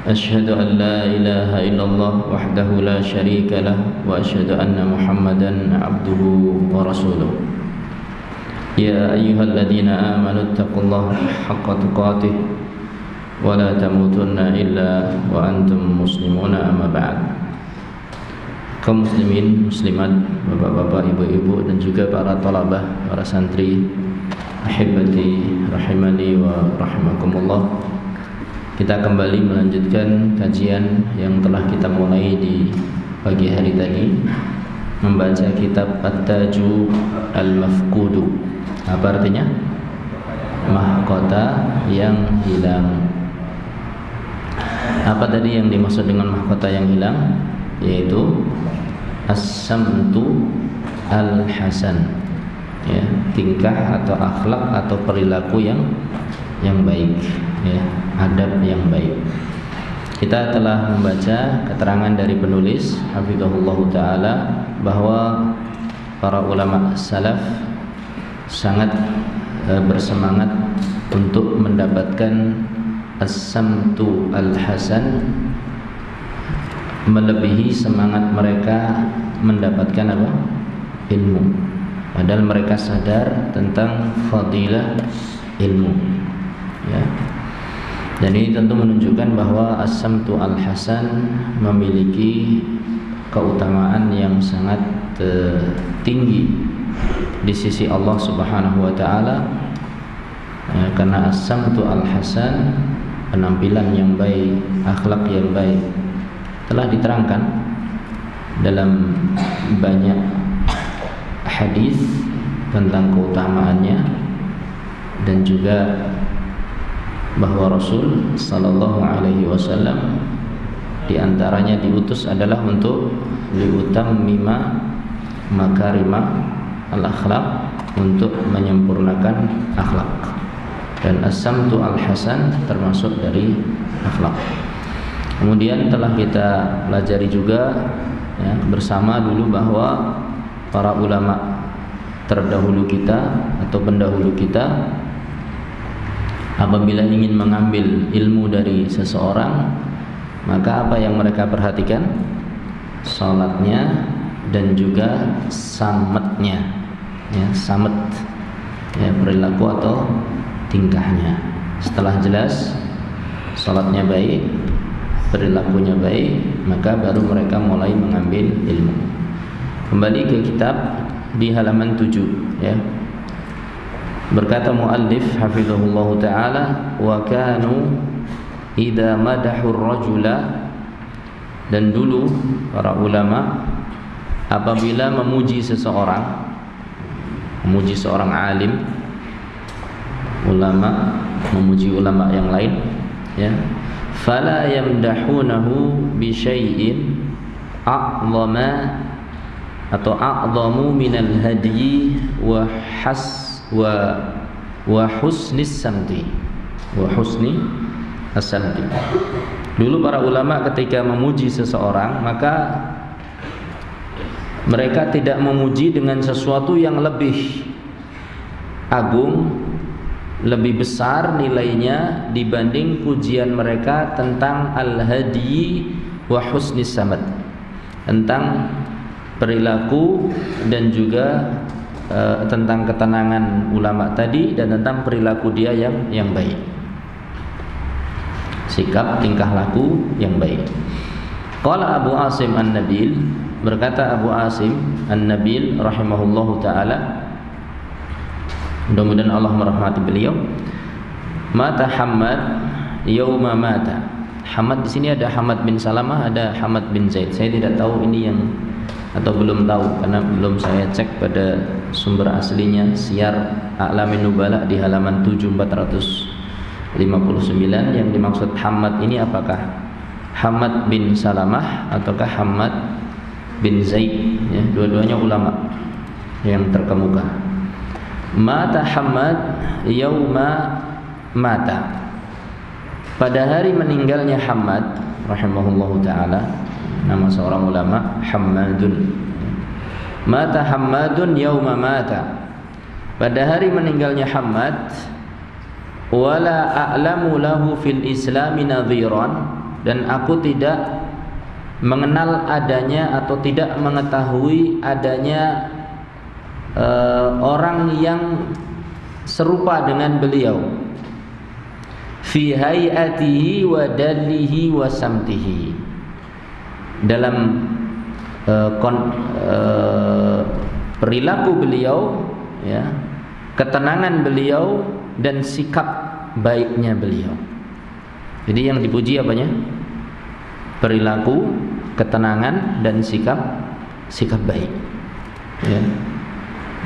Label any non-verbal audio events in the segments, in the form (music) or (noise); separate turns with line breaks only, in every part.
أشهد أن لا إله إلا الله وحده لا شريك له وأشهد أن محمدا عبده ورسوله يا أيها الذين آمنوا اتقوا الله حق تقاته ولا تموتن إلا وأنتم مسلمون أما بعد kaum muslimin, muslimat, bapak-bapak, ibu-ibu dan juga para talabah, para santri ahibati rahimani wa rahimakumullah kita kembali melanjutkan kajian yang telah kita mulai di pagi hari tadi membaca kitab At-Taju Al-Mafkudu apa artinya? mahkota yang hilang apa tadi yang dimaksud dengan mahkota yang hilang? yaitu as-samtu al-hasan ya, tingkah atau akhlak atau perilaku yang yang baik ya, adab yang baik kita telah membaca keterangan dari penulis hafizahullah taala bahwa para ulama salaf sangat e, bersemangat untuk mendapatkan as-samtu al-hasan melebihi semangat mereka mendapatkan apa? ilmu. Padahal mereka sadar tentang fadilah ilmu. Ya. Dan ini tentu menunjukkan bahwa as-samtu al-hasan memiliki keutamaan yang sangat uh, tinggi di sisi Allah Subhanahu wa taala. Ya, karena as-samtu al-hasan penampilan yang baik, akhlak yang baik telah diterangkan dalam banyak hadis tentang keutamaannya dan juga bahwa Rasul sallallahu alaihi wasallam di antaranya diutus adalah untuk liutam mima makarima al akhlak untuk menyempurnakan akhlak dan as-samtu al hasan termasuk dari akhlak. Kemudian telah kita pelajari juga ya, bersama dulu bahwa para ulama terdahulu kita atau pendahulu kita apabila ingin mengambil ilmu dari seseorang maka apa yang mereka perhatikan? Salatnya dan juga sametnya. Ya samet. Ya perilaku atau tingkahnya. Setelah jelas salatnya baik perilakunya baik maka baru mereka mulai mengambil ilmu. Kembali ke kitab di halaman 7 ya berkata muallif hafizahullah taala wa kanu idza madahu rajula. Dan dulu para ulama apabila memuji seseorang memuji seorang alim ulama memuji ulama yang lain ya fala yamdahunahu bi syai'in a'zama atau a'zamu minal hadyi wa has wa wa husnis samti wa husni as-samti dulu para ulama ketika memuji seseorang maka mereka tidak memuji dengan sesuatu yang lebih agung lebih besar nilainya dibanding pujian mereka tentang al-hadi wa husni samad. Tentang perilaku dan juga uh, tentang ketenangan ulama tadi dan tentang perilaku dia yang yang baik sikap tingkah laku yang baik qala Abu Asim An-Nabil berkata Abu Asim An-Nabil rahimahullahu taala Mudah-mudahan Allah merahmati beliau. Mata Hamad yauma mata. Hamad di sini ada Hamad bin Salamah, ada Hamad bin Zaid. Saya tidak tahu ini yang atau belum tahu karena belum saya cek pada sumber aslinya Siar A'lamin Nubala di halaman 7459 yang dimaksud Hamad ini apakah Hamad bin Salamah ataukah Hamad bin Zaid? Ya, dua-duanya ulama yang terkemuka. Mata Hamad yauma mata. Pada hari meninggalnya Hamad rahimahullahu taala nama seorang ulama Hamadun mata Hamadun yauma mata. Pada hari meninggalnya Hamad wala a'lamu lahu fil islami nadhiran dan aku tidak mengenal adanya atau tidak mengetahui adanya uh, orang yang serupa dengan beliau. Fi hayatihi wa dalihi wa samtihi dalam uh, kon, uh, perilaku beliau ya ketenangan beliau dan sikap baiknya beliau jadi yang dipuji apanya? Perilaku, ketenangan dan sikap sikap baik. Ya.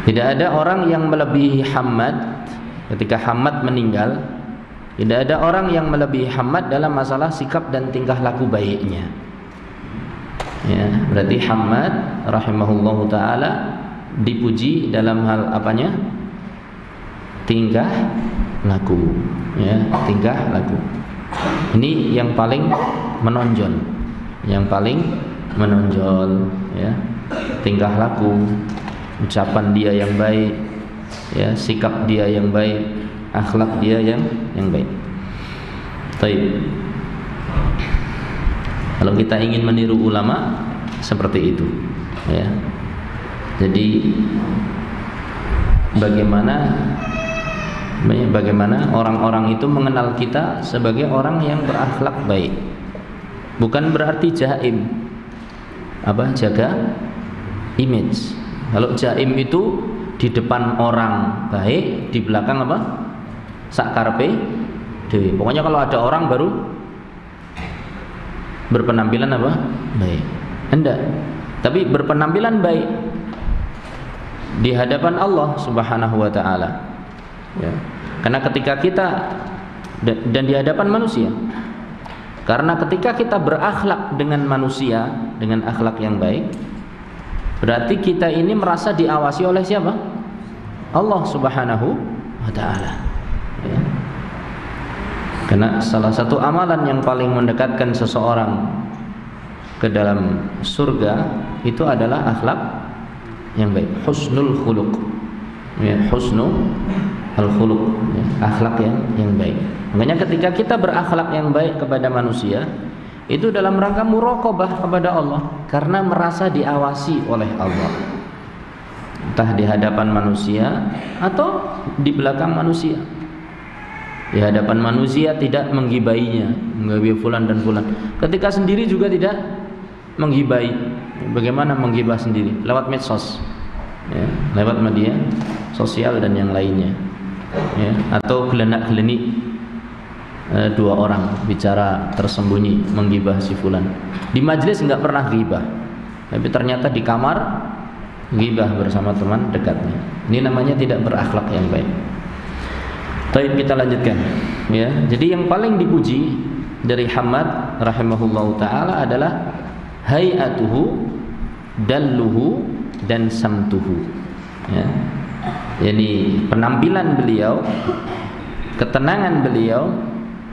Tidak ada orang yang melebihi Hamad ketika Hamad meninggal. Tidak ada orang yang melebihi Hamad dalam masalah sikap dan tingkah laku baiknya. Ya, berarti Hamad rahimahullahu taala dipuji dalam hal apanya? Tingkah laku, ya, tingkah laku. Ini yang paling menonjol, yang paling menonjol ya. Tingkah laku, ucapan dia yang baik, ya, sikap dia yang baik, akhlak dia yang yang baik. Baik. Kalau kita ingin meniru ulama seperti itu, ya. Jadi bagaimana bagaimana orang-orang itu mengenal kita sebagai orang yang berakhlak baik. Bukan berarti jaim. Apa? Jaga image. Kalau jaim itu di depan orang baik di belakang apa? Sakarpe dewi pokoknya kalau ada orang baru berpenampilan apa baik enggak tapi berpenampilan baik di hadapan Allah Subhanahu wa taala ya karena ketika kita dan di hadapan manusia. Karena ketika kita berakhlak dengan manusia dengan akhlak yang baik, berarti kita ini merasa diawasi oleh siapa? Allah Subhanahu wa taala. Karena salah satu amalan yang paling mendekatkan seseorang ke dalam surga itu adalah akhlak yang baik, husnul khuluq. Ya, husnul al-khuluq ya, akhlak yang yang baik. Makanya ketika kita berakhlak yang baik kepada manusia, itu dalam rangka muraqabah kepada Allah karena merasa diawasi oleh Allah. Entah di hadapan manusia atau di belakang manusia. Di hadapan manusia tidak menggibainya, menggibai fulan dan fulan. Ketika sendiri juga tidak menggibai. Bagaimana menggibah sendiri? Lewat medsos. Ya, lewat media sosial dan yang lainnya ya, atau gelenak-gelenik e, dua orang bicara tersembunyi menggibah si fulan. Di majelis nggak pernah gibah, tapi ternyata di kamar gibah bersama teman dekatnya. Ini namanya tidak berakhlak yang baik. Tapi kita lanjutkan, ya. Jadi yang paling dipuji dari Hamad rahimahullahu taala adalah hayatuhu dalluhu dan samtuhu. Ya jadi penampilan beliau, ketenangan beliau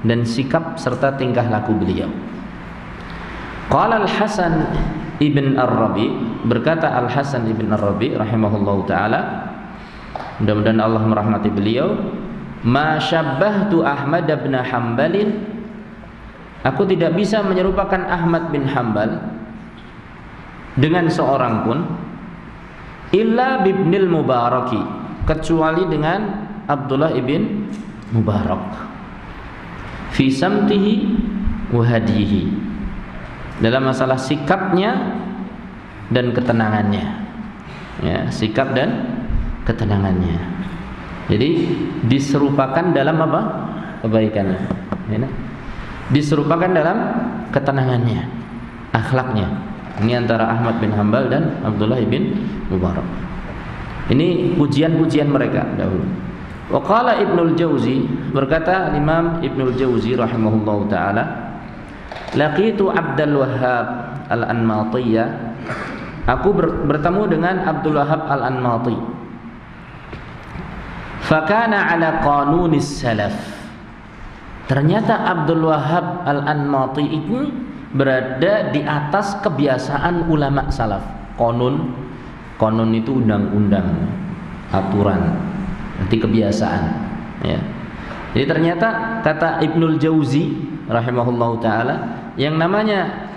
dan sikap serta tingkah laku beliau. Qala Al-Hasan Ibn Ar-Rabi berkata Al-Hasan Ibn Ar-Rabi rahimahullahu taala mudah-mudahan Allah merahmati beliau ma syabbahtu Ahmad bin Hambalin aku tidak bisa menyerupakan Ahmad bin Hambal dengan seorang pun illa bibnil mubaraki kecuali dengan Abdullah ibn Mubarak. Fi samtihi wa hadihi. Dalam masalah sikapnya dan ketenangannya. Ya sikap dan ketenangannya jadi diserupakan dalam apa? Kebaikannya. Ya, diserupakan dalam ketenangannya akhlaknya. Ini antara Ahmad bin Hambal dan Abdullah bin Mubarak. Ini pujian-pujian mereka dahulu. Waqala Ibnul Jauzi berkata Imam Ibnul Jauzi rahimahullahu taala laqitu Abdul Wahhab Al-Anmatiyah aku bertemu dengan Abdul Wahhab Al-Anmati fakana ala qanunis salaf. Ternyata Abdul Wahhab Al-Anmati itu berada di atas kebiasaan ulama salaf. Konun konun itu undang-undang aturan nanti kebiasaan ya. Jadi ternyata kata Ibnul Jauzi rahimahullahu taala yang namanya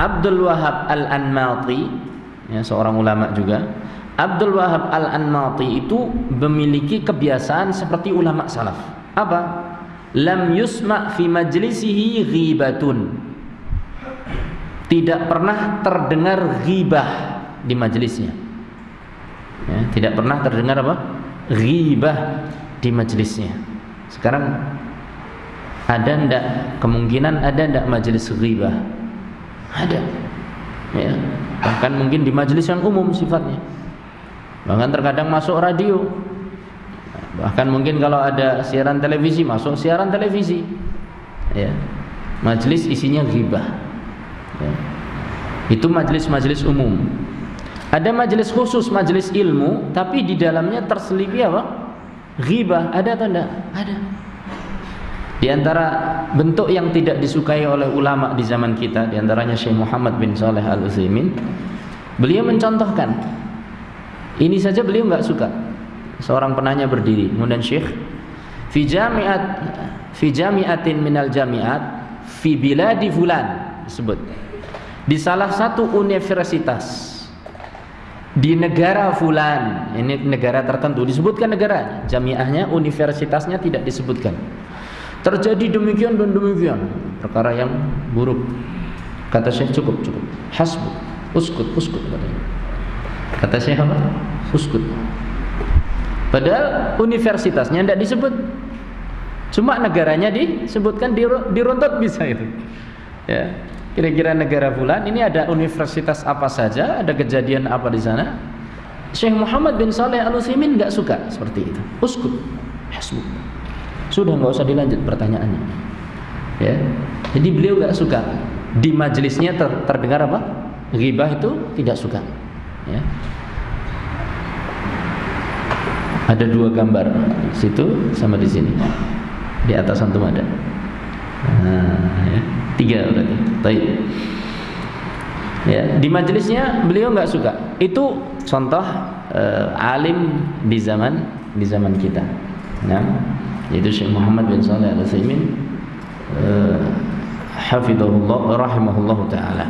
Abdul Wahab Al-Anmati ya, seorang ulama juga Abdul Wahab Al-Anmati itu memiliki kebiasaan seperti ulama salaf apa? lam yusma fi majlisihi ghibatun tidak pernah terdengar ghibah di majelisnya ya, tidak pernah terdengar apa? ghibah di majelisnya sekarang ada ndak kemungkinan ada ndak majelis ghibah? Ada. Ya. Bahkan mungkin di majelis yang umum sifatnya. Bahkan terkadang masuk radio. Bahkan mungkin kalau ada siaran televisi masuk siaran televisi. Ya. Majelis isinya ghibah. Ya. Itu majelis-majelis umum. Ada majelis khusus, majelis ilmu, tapi di dalamnya terselipi apa? Ghibah. Ada atau enggak? Ada. Di antara bentuk yang tidak disukai oleh ulama di zaman kita, di antaranya Syekh Muhammad bin Saleh Al Utsaimin, beliau mencontohkan. Ini saja beliau nggak suka. Seorang penanya berdiri, kemudian Syekh, fi jami'at fi jami'atin minal jami'at fi biladi fulan disebut. Di salah satu universitas di negara fulan, ini negara tertentu disebutkan negara, jamiahnya, universitasnya tidak disebutkan Terjadi demikian dan demikian perkara yang buruk. Kata Syekh cukup cukup. Hasbu. Uskut, uskut katanya. Kata Syekh apa? Uskut. Padahal universitasnya tidak disebut. Cuma negaranya disebutkan diruntut bisa itu. Ya. Kira-kira negara bulan ini ada universitas apa saja, ada kejadian apa di sana? Syekh Muhammad bin Saleh Al Utsaimin nggak suka seperti itu. Uskut. Hasbu. Sudah nggak usah dilanjut pertanyaannya. Ya. Jadi beliau nggak suka di majelisnya ter terdengar apa? Ghibah itu tidak suka. Ya. Ada dua gambar situ sama di sini. Di atas antum ada. Nah, ya. Tiga berarti. Baik. Ya, di majelisnya beliau nggak suka. Itu contoh uh, alim di zaman di zaman kita. Nah, yaitu Syekh Muhammad bin Saleh Al-Utsaimin uh, hafizahullah rahimahullah taala.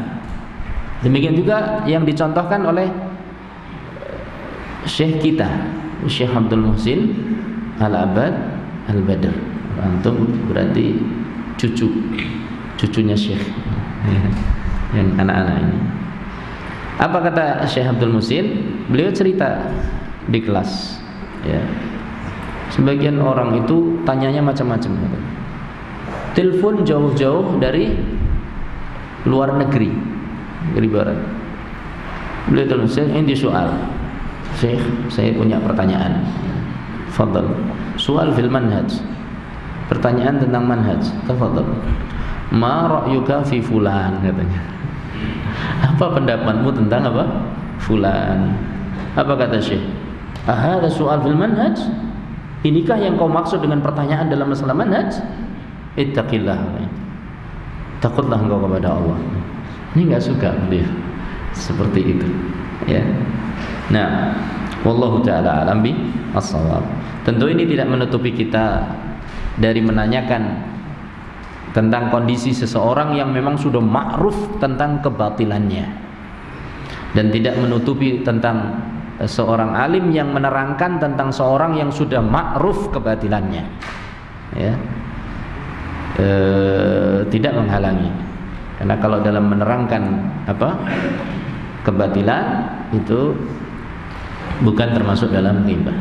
Demikian juga yang dicontohkan oleh Syekh kita, Syekh Abdul Muhsin Al-Abad Al-Badr. Antum berarti cucu cucunya Syekh (laughs) yang anak-anak ini. Apa kata Syekh Abdul Musin? Beliau cerita di kelas ya Sebagian orang itu tanyanya macam-macam. Telepon jauh-jauh dari luar negeri, dari barat. Beliau telepon saya ini soal. Syekh, saya punya pertanyaan. Fadal. Soal fil manhaj. Pertanyaan tentang manhaj. Tafadhal. Ma ra'yuka fi fulan katanya. (laughs) Apa pendapatmu tentang apa? Fulan. Apa kata Syekh? Ahada soal fil manhaj? Inikah yang kau maksud dengan pertanyaan dalam masalah manhaj? Ittaqillah. Takutlah engkau kepada Allah. Ini enggak suka beliau seperti itu. Ya. Nah, wallahu taala alam bi as-shawab. Tentu ini tidak menutupi kita dari menanyakan tentang kondisi seseorang yang memang sudah ma'ruf tentang kebatilannya dan tidak menutupi tentang seorang alim yang menerangkan tentang seorang yang sudah ma'ruf kebatilannya ya e, tidak menghalangi karena kalau dalam menerangkan apa kebatilan itu bukan termasuk dalam ghibah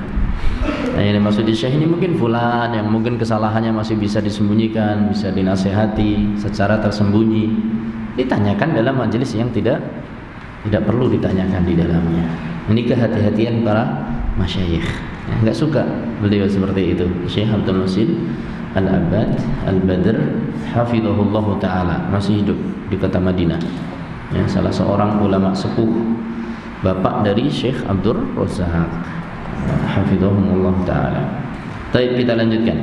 nah, yang dimaksud di syekh ini mungkin fulan yang mungkin kesalahannya masih bisa disembunyikan bisa dinasehati secara tersembunyi ditanyakan dalam majelis yang tidak tidak perlu ditanyakan di dalamnya ini kehati-hatian para masyayikh. Ya, enggak suka beliau seperti itu. Syekh Abdul Musin Al-Abad Al-Badr hafizahullah taala masih hidup di kota Madinah. Ya, salah seorang ulama sepuh bapak dari Syekh Abdul Razak hafizahumullah taala. Baik kita lanjutkan.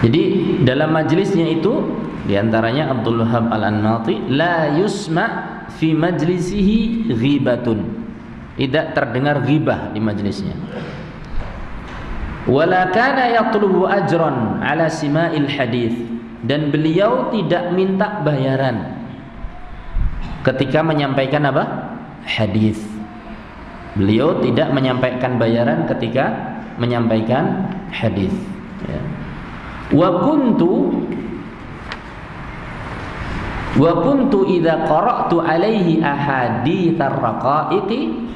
Jadi dalam majlisnya itu di antaranya Abdul Wahab Al-Anmati la yusma fi majlisihi ghibatun. Tidak terdengar ghibah di majlisnya. Wala kana yatlubu ajran ala sima'il hadis dan beliau tidak minta bayaran ketika menyampaikan apa? hadis. Beliau tidak menyampaikan bayaran ketika menyampaikan hadis. Ya. Wa kuntu wa kuntu idza qara'tu alaihi ahadits ar-raqaiqi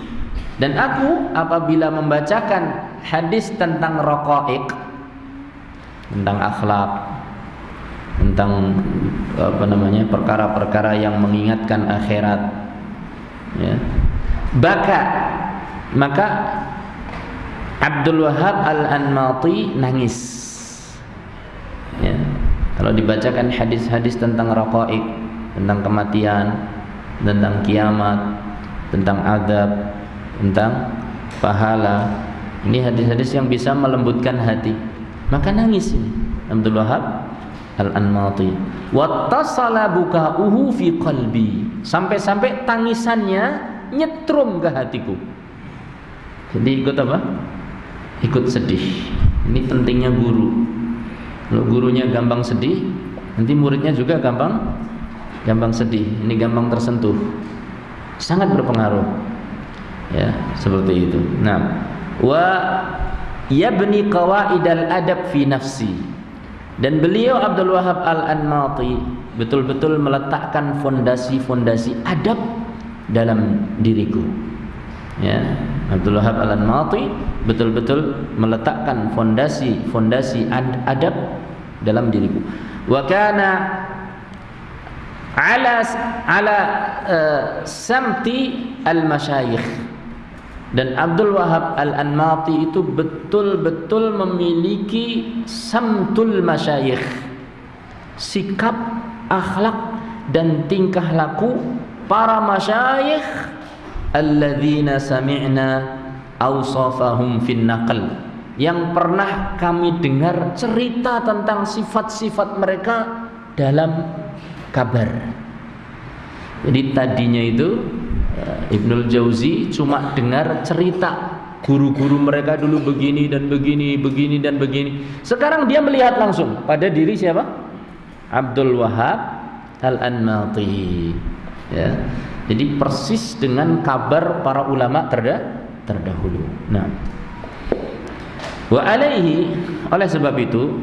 dan aku apabila membacakan hadis tentang raqaiq tentang akhlak tentang apa namanya perkara-perkara yang mengingatkan akhirat ya baka maka Abdul Wahab Al-Anmati nangis. Ya kalau dibacakan hadis-hadis tentang raqaiq tentang kematian tentang kiamat tentang adab tentang pahala ini hadis-hadis yang bisa melembutkan hati. Maka nangis ini Abdul Wahab Al-Anmati. Wattasala buka'uhu fi qalbi. Sampai-sampai tangisannya nyetrum ke hatiku. Jadi ikut apa? Ikut sedih. Ini pentingnya guru. Kalau gurunya gampang sedih, nanti muridnya juga gampang gampang sedih. Ini gampang tersentuh. Sangat berpengaruh. Ya, seperti itu. Nah, wa yabni qawaidal adab fi nafsi. Dan beliau Abdul Wahab Al-Anmati betul-betul meletakkan fondasi-fondasi adab dalam diriku. Ya Abdul Wahab Al-Anmati betul-betul meletakkan fondasi-fondasi adab dalam diriku. Wa kana ala ala uh, samti al-masyayikh dan Abdul Wahab Al-Anmati itu betul-betul memiliki samtul masyayikh sikap, akhlak dan tingkah laku para masyayikh alladzina sami'na awsafahum fin naql yang pernah kami dengar cerita tentang sifat-sifat mereka dalam kabar. Jadi tadinya itu Ibnul Jauzi cuma dengar cerita guru-guru mereka dulu begini dan begini, begini dan begini. Sekarang dia melihat langsung pada diri siapa? Abdul Wahab Al-Anmati. Ya. Jadi persis dengan kabar para ulama terda terdahulu. Nah. Wa alaihi oleh sebab itu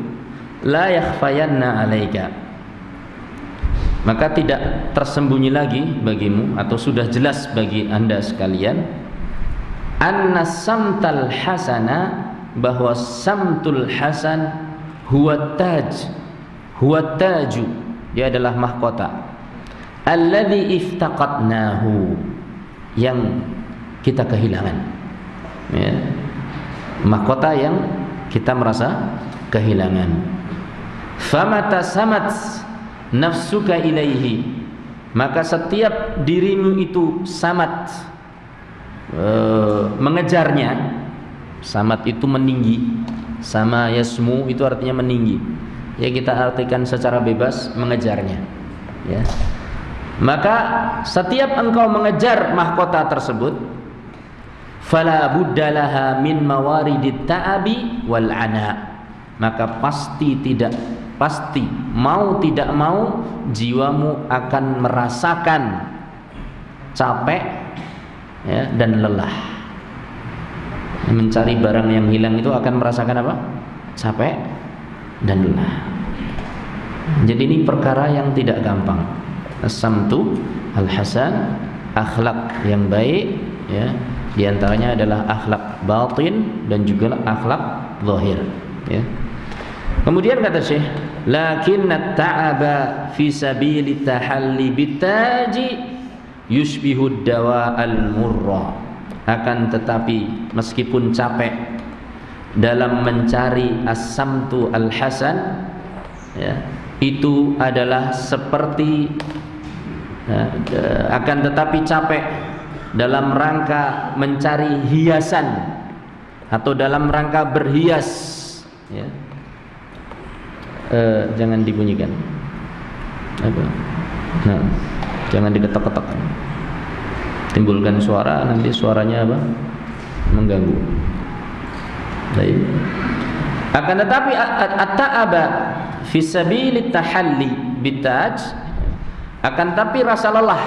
la yakhfayanna alaika maka tidak tersembunyi lagi bagimu atau sudah jelas bagi anda sekalian anna samtal hasana bahwa samtul hasan huwa taj huwa taju dia adalah mahkota. Alladhi iftaqadnahu yang kita kehilangan. Ya. mahkota yang kita merasa kehilangan. Famata samat nafsuka ilaihi. Maka setiap dirimu itu samat. E, mengejarnya. Samat itu meninggi. Sama yasmu itu artinya meninggi. Ya kita artikan secara bebas mengejarnya. Ya. Maka setiap engkau mengejar mahkota tersebut fala buddalaha min mawaridit ta'abi wal ana. Maka pasti tidak pasti mau tidak mau jiwamu akan merasakan capek ya, dan lelah. Mencari barang yang hilang itu akan merasakan apa? Capek dan lelah. Jadi ini perkara yang tidak gampang. Samtu al hasan akhlak yang baik ya di antaranya adalah akhlak batin dan juga akhlak zahir ya. Kemudian kata Syekh, lakinna ta'aba fi sabili tahalli bitaji yushbihu dawa al-murra. Akan tetapi meskipun capek dalam mencari as-samtu al-hasan ya, itu adalah seperti ya, akan tetapi capek dalam rangka mencari hiasan atau dalam rangka berhias ya. E, jangan dibunyikan. Apa? Nah jangan diketok-ketok timbulkan suara nanti suaranya apa? Mengganggu. Baik. Akan tetapi at-ta'aba fi tahalli bitaj akan tapi rasa lelah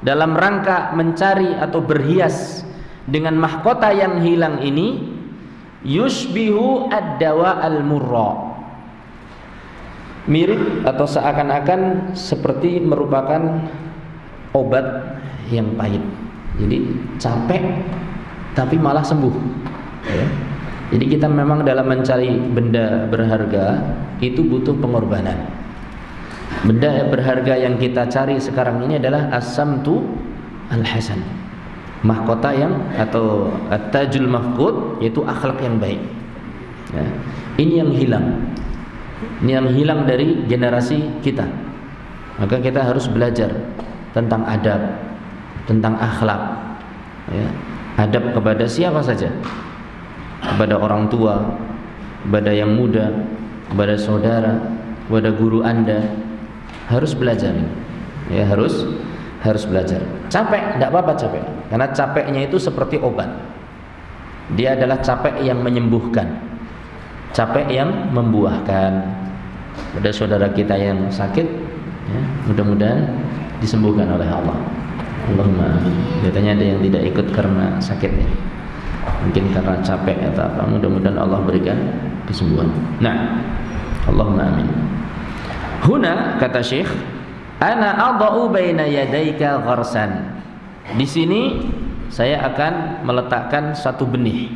dalam rangka mencari atau berhias dengan mahkota yang hilang ini yushbihu ad-dawa al-murra mirip atau seakan-akan seperti merupakan obat yang pahit jadi capek tapi malah sembuh ya jadi kita memang dalam mencari benda berharga itu butuh pengorbanan. Benda berharga yang kita cari sekarang ini adalah asam tu al-hasan. Mahkota yang atau at-tajul mafqud yaitu akhlak yang baik. Ya. Ini yang hilang. Ini yang hilang dari generasi kita. Maka kita harus belajar tentang adab, tentang akhlak. Ya. Adab kepada siapa saja kepada orang tua, kepada yang muda, kepada saudara, kepada guru Anda harus belajar. Ya, harus harus belajar. Capek, tidak apa-apa capek. Karena capeknya itu seperti obat. Dia adalah capek yang menyembuhkan. Capek yang membuahkan. Pada saudara kita yang sakit, ya, mudah-mudahan disembuhkan oleh Allah. Allahumma. Biasanya ada yang tidak ikut karena sakitnya mungkin karena capek atau apa mudah-mudahan Allah berikan kesembuhan nah Allahumma amin huna kata Syekh ana adau baina yadaika gharsan di sini saya akan meletakkan satu benih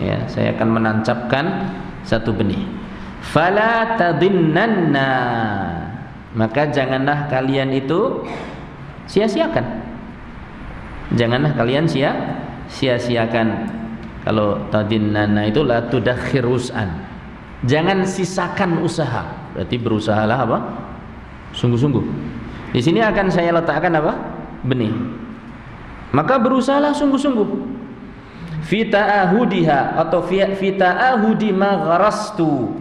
ya saya akan menancapkan satu benih. Fala tadinnanna maka janganlah kalian itu sia-siakan. Janganlah kalian sia sia-siakan. Kalau tadinnana itu la tudakhir us'an jangan sisakan usaha. Berarti berusahalah apa? Sungguh-sungguh. Di sini akan saya letakkan apa? Benih. Maka berusahalah sungguh-sungguh fi ta'ahudiha atau fi ta'ahudi ma gharastu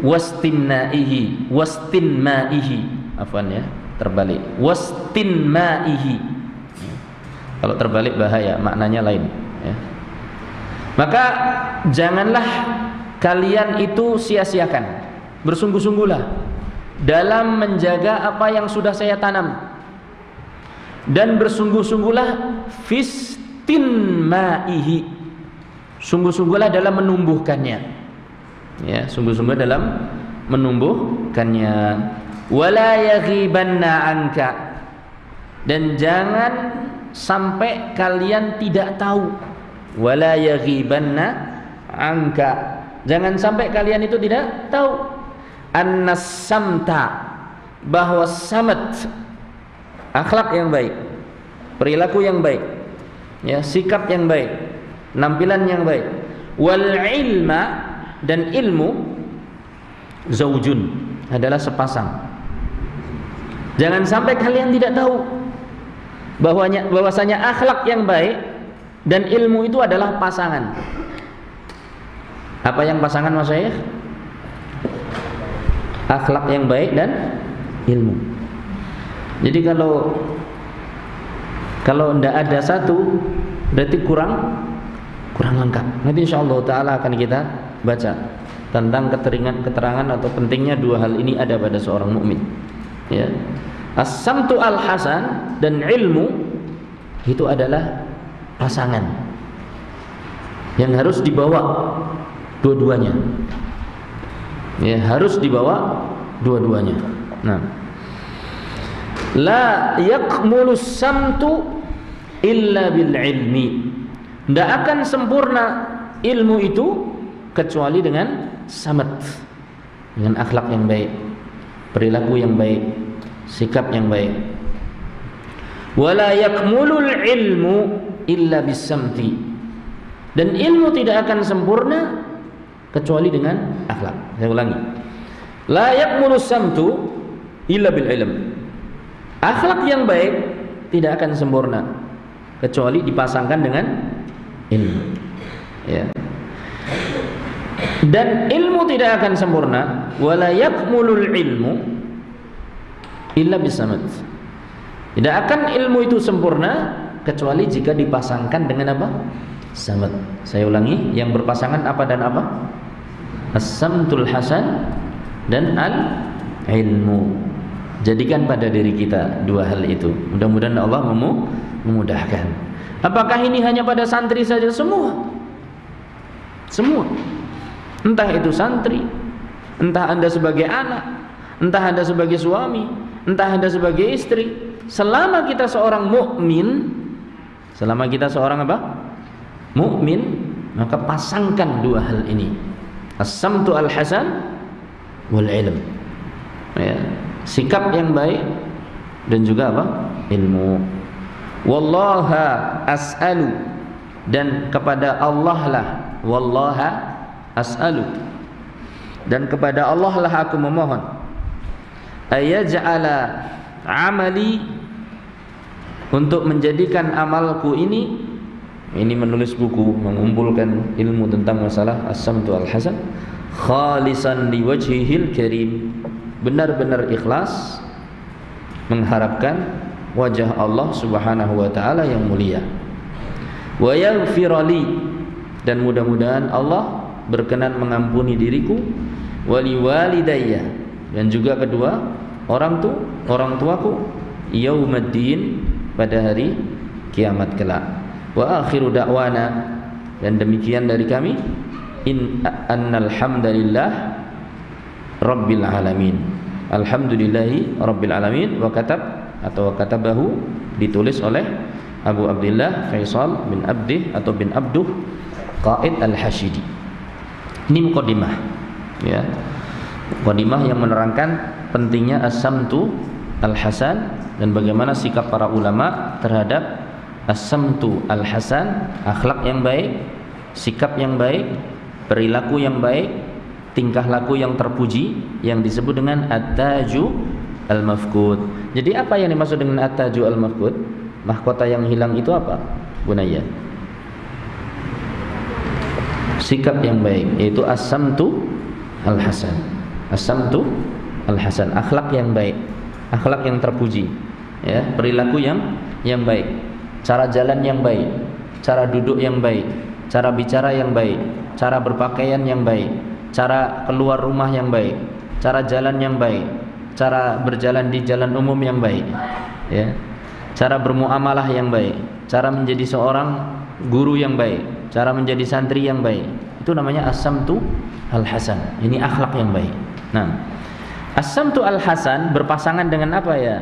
wastinaihi wastinmaihi afwan ya terbalik wastinmaihi kalau terbalik bahaya, maknanya lain. Ya. Maka janganlah kalian itu sia-siakan. Bersungguh-sungguhlah dalam menjaga apa yang sudah saya tanam. Dan bersungguh-sungguhlah fistin ma'ihi. Sungguh-sungguhlah dalam menumbuhkannya. Ya, sungguh-sungguh dalam menumbuhkannya. Wala yaghibanna anka. Dan jangan sampai kalian tidak tahu wala yaghibanna angka jangan sampai kalian itu tidak tahu annas samta bahwa samat akhlak yang baik perilaku yang baik ya sikap yang baik nampilan yang baik wal ilma dan ilmu zaujun adalah sepasang jangan sampai kalian tidak tahu bahwanya bahwasanya akhlak yang baik dan ilmu itu adalah pasangan. Apa yang pasangan Mas Syekh? Akhlak yang baik dan ilmu. Jadi kalau kalau tidak ada satu berarti kurang kurang lengkap. Nanti insya Allah taala akan kita baca tentang keterangan keterangan atau pentingnya dua hal ini ada pada seorang mukmin. Ya. As-samtu al-hasan dan ilmu itu adalah pasangan yang harus dibawa dua-duanya. Ya, harus dibawa dua-duanya. Nah, la yakmulu samtu illa bil ilmi. Tidak akan sempurna ilmu itu kecuali dengan samat, dengan akhlak yang baik, perilaku yang baik, sikap yang baik wala yakmulul ilmu illa bisamti Dan ilmu tidak akan sempurna kecuali dengan akhlak. Saya ulangi. La yakmulu samtu illa bil ilm. Akhlak yang baik tidak akan sempurna kecuali dipasangkan dengan ilmu. Ya. Dan ilmu tidak akan sempurna wala yakmulul ilmu illa bisamad. Tidak akan ilmu itu sempurna kecuali jika dipasangkan dengan apa? Samad. Saya ulangi, yang berpasangan apa dan apa? As-samtul hasan dan al-ilmu. Jadikan pada diri kita dua hal itu. Mudah-mudahan Allah memudahkan. Apakah ini hanya pada santri saja semua? Semua. Entah itu santri, entah Anda sebagai anak, entah Anda sebagai suami, entah Anda sebagai istri, selama kita seorang mukmin, selama kita seorang apa? Mukmin, maka pasangkan dua hal ini. As-samtu al-hasan wal ilm. Ya, sikap yang baik dan juga apa? ilmu. Wallaha as'alu. Dan kepada Allah lah. Wallaha as'alu. Dan kepada Allah lah aku memohon. Ayaj'ala amali. Untuk menjadikan amalku ini. Ini menulis buku mengumpulkan ilmu tentang masalah as-samtu al-hasan. Khalisan liwajhihil karim benar-benar ikhlas mengharapkan wajah Allah Subhanahu wa taala yang mulia. Wa yaghfirali dan mudah-mudahan Allah berkenan mengampuni diriku. Wali walidayya. Dan juga kedua orang tu orang tuaku yaumaddin pada hari kiamat kelak. Wa akhiru da'wana. Dan demikian dari kami. In annal hamdalillah rabbil alamin. Alhamdulillahi rabbil alamin. Wa katab atau katabahu ditulis oleh Abu Abdullah Faisal bin Abdih atau bin Abduh Qaid Al-Hashidi. Ini mukadimah ya. Mukadimah yang menerangkan pentingnya as-samtu al-hasan dan bagaimana sikap para ulama terhadap as-samtu al-hasan, akhlak yang baik, sikap yang baik, perilaku yang baik, tingkah laku yang terpuji yang disebut dengan at-taju al-mafqud. Jadi apa yang dimaksud dengan at-taju al-mafqud? Mahkota yang hilang itu apa? Bunaya sikap yang baik yaitu as-samtu al-hasan. As-samtu al-hasan, akhlak yang baik, akhlak yang terpuji, ya, perilaku yang yang baik, cara jalan yang baik, cara duduk yang baik, cara bicara yang baik, cara berpakaian yang baik, cara keluar rumah yang baik, cara jalan yang baik, cara berjalan di jalan umum yang baik, ya. Cara bermuamalah yang baik, cara menjadi seorang guru yang baik, cara menjadi santri yang baik. Itu namanya as-samtu al-hasan. Ini akhlak yang baik. Nah, as-samtu al-hasan berpasangan dengan apa ya?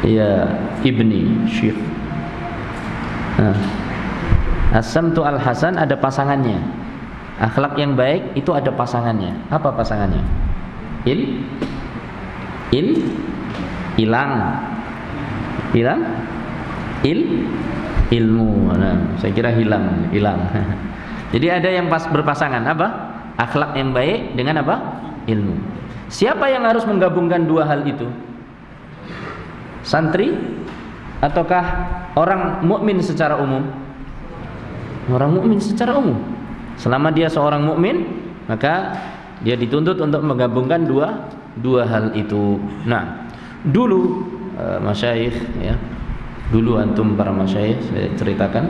Ya, ibni syekh. Nah, as-samtu al-hasan ada pasangannya. Akhlak yang baik itu ada pasangannya. Apa pasangannya? Il il hilang. Hilang? Il ilmu. Nah, saya kira hilang, hilang. (laughs) Jadi ada yang pas berpasangan apa? Akhlak yang baik dengan apa? Ilmu. Siapa yang harus menggabungkan dua hal itu? Santri ataukah orang mukmin secara umum? Orang mukmin secara umum. Selama dia seorang mukmin, maka dia dituntut untuk menggabungkan dua dua hal itu. Nah, dulu uh, masyayikh ya dulu antum para masyayikh saya ceritakan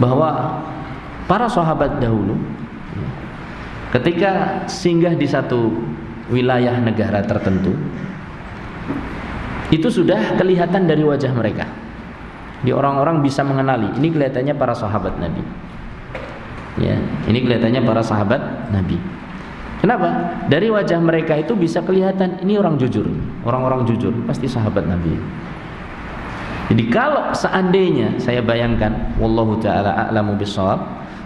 bahwa para sahabat dahulu ketika singgah di satu wilayah negara tertentu itu sudah kelihatan dari wajah mereka di orang-orang bisa mengenali. Ini kelihatannya para sahabat Nabi. Ya ini kelihatannya para sahabat Nabi. Kenapa? Dari wajah mereka itu bisa kelihatan ini orang jujur. Orang-orang jujur pasti sahabat Nabi. Jadi kalau seandainya saya bayangkan wallahu taala a'lamu bissawab,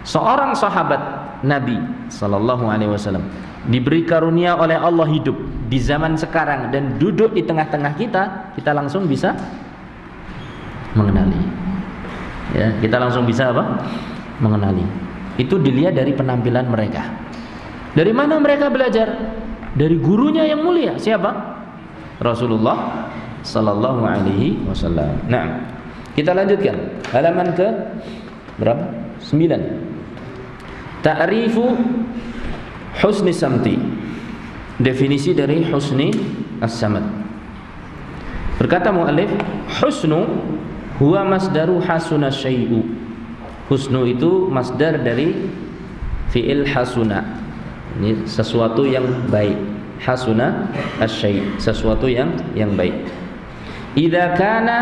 seorang sahabat Nabi sallallahu alaihi wasallam diberi karunia oleh Allah hidup di zaman sekarang dan duduk di tengah-tengah kita, kita langsung bisa mengenali. Ya, kita langsung bisa apa? Mengenali. Itu dilihat dari penampilan mereka. Dari mana mereka belajar? Dari gurunya yang mulia. Siapa? Rasulullah sallallahu alaihi wasallam. Nah, kita lanjutkan. Halaman ke berapa? 9. Ta'rifu husni samti. Definisi dari husni as-samad. Berkata muallif, husnu huwa masdaru hasuna syai'u. Husnu itu masdar dari fi'il hasuna. Ini sesuatu yang baik. Hasuna asyai, sesuatu yang yang baik. Idza kana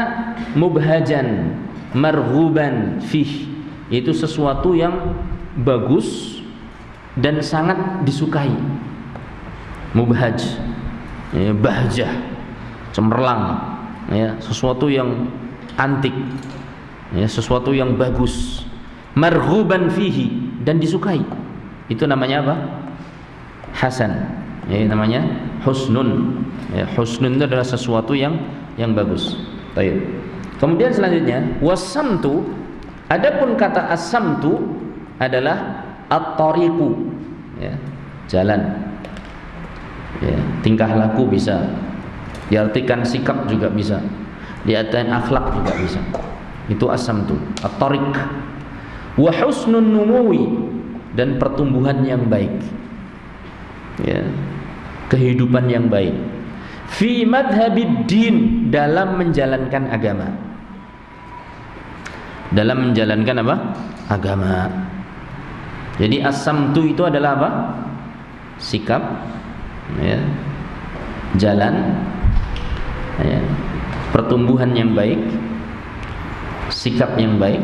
mubhajan marghuban fih itu sesuatu yang bagus dan sangat disukai. Mubhaj, bahjah, cemerlang, ya, sesuatu yang antik, ya, sesuatu yang bagus, marghuban fihi dan disukai. Itu namanya apa? Hasan. Ya, namanya husnun. Ya, husnun itu adalah sesuatu yang yang bagus. Baik. Kemudian selanjutnya wasamtu adapun kata asamtu adalah at-tariqu ya, jalan. Ya, tingkah laku bisa. Diartikan sikap juga bisa. Diartikan akhlak juga bisa. Itu asamtu, at-tariq. Wa husnun numuwi dan pertumbuhan yang baik. Ya. Kehidupan yang baik fi madhabid din dalam menjalankan agama dalam menjalankan apa agama jadi asamtu itu adalah apa sikap ya jalan ya, pertumbuhan yang baik sikap yang baik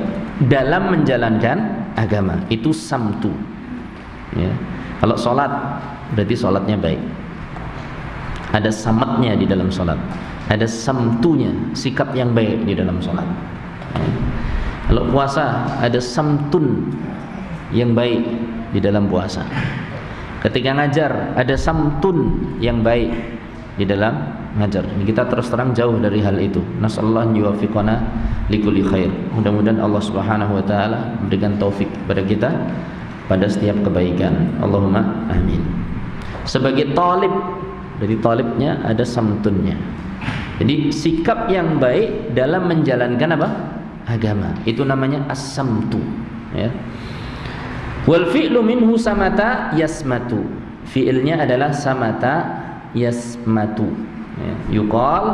dalam menjalankan agama. Itu samtu. Ya. Kalau sholat berarti sholatnya baik. Ada samatnya di dalam sholat. Ada samtunya sikap yang baik di dalam sholat. Kalau puasa ada samtun yang baik di dalam puasa. Ketika ngajar ada samtun yang baik di dalam ngajar. Kita terus terang jauh dari hal itu. Nasallahu yuwaffiqana likulli khair. Mudah-mudahan Allah Subhanahu wa taala memberikan taufik kepada kita pada setiap kebaikan. Allahumma amin. Sebagai talib dari talibnya ada samtunnya jadi sikap yang baik dalam menjalankan apa? Agama. Itu namanya as-samtu ya. Wal fi'lu minhu samata yasmatu. Fi'ilnya adalah samata yasmatu ya. yuqal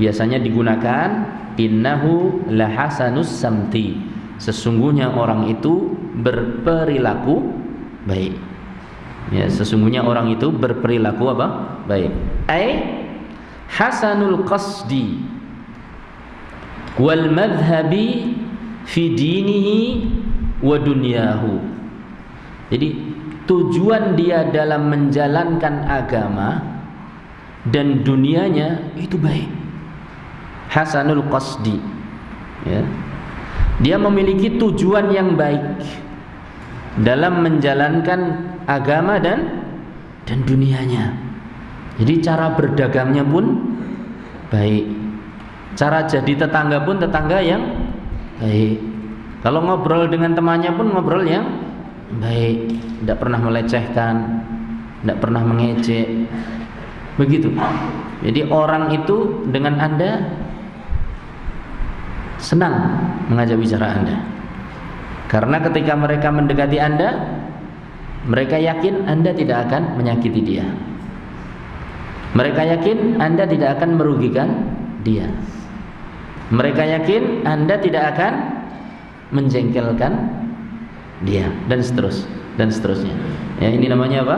biasanya digunakan innahu lahasanus samti sesungguhnya orang itu berperilaku baik Ya, sesungguhnya orang itu berperilaku apa? Baik. Ai hasanul qasdi wal madhhabi fi dinihi wa dunyahu. Jadi tujuan dia dalam menjalankan agama dan dunianya itu baik. Hasanul qasdi. Ya. Dia memiliki tujuan yang baik dalam menjalankan agama dan dan dunianya. Jadi cara berdagangnya pun baik. Cara jadi tetangga pun tetangga yang baik. Kalau ngobrol dengan temannya pun ngobrol yang baik, tidak pernah melecehkan, tidak pernah mengejek. Begitu. Jadi orang itu dengan Anda senang mengajak bicara Anda. Karena ketika mereka mendekati Anda, mereka yakin Anda tidak akan menyakiti dia. Mereka yakin Anda tidak akan merugikan dia. Mereka yakin Anda tidak akan menjengkelkan dia dan seterus dan seterusnya. Ya, ini namanya apa?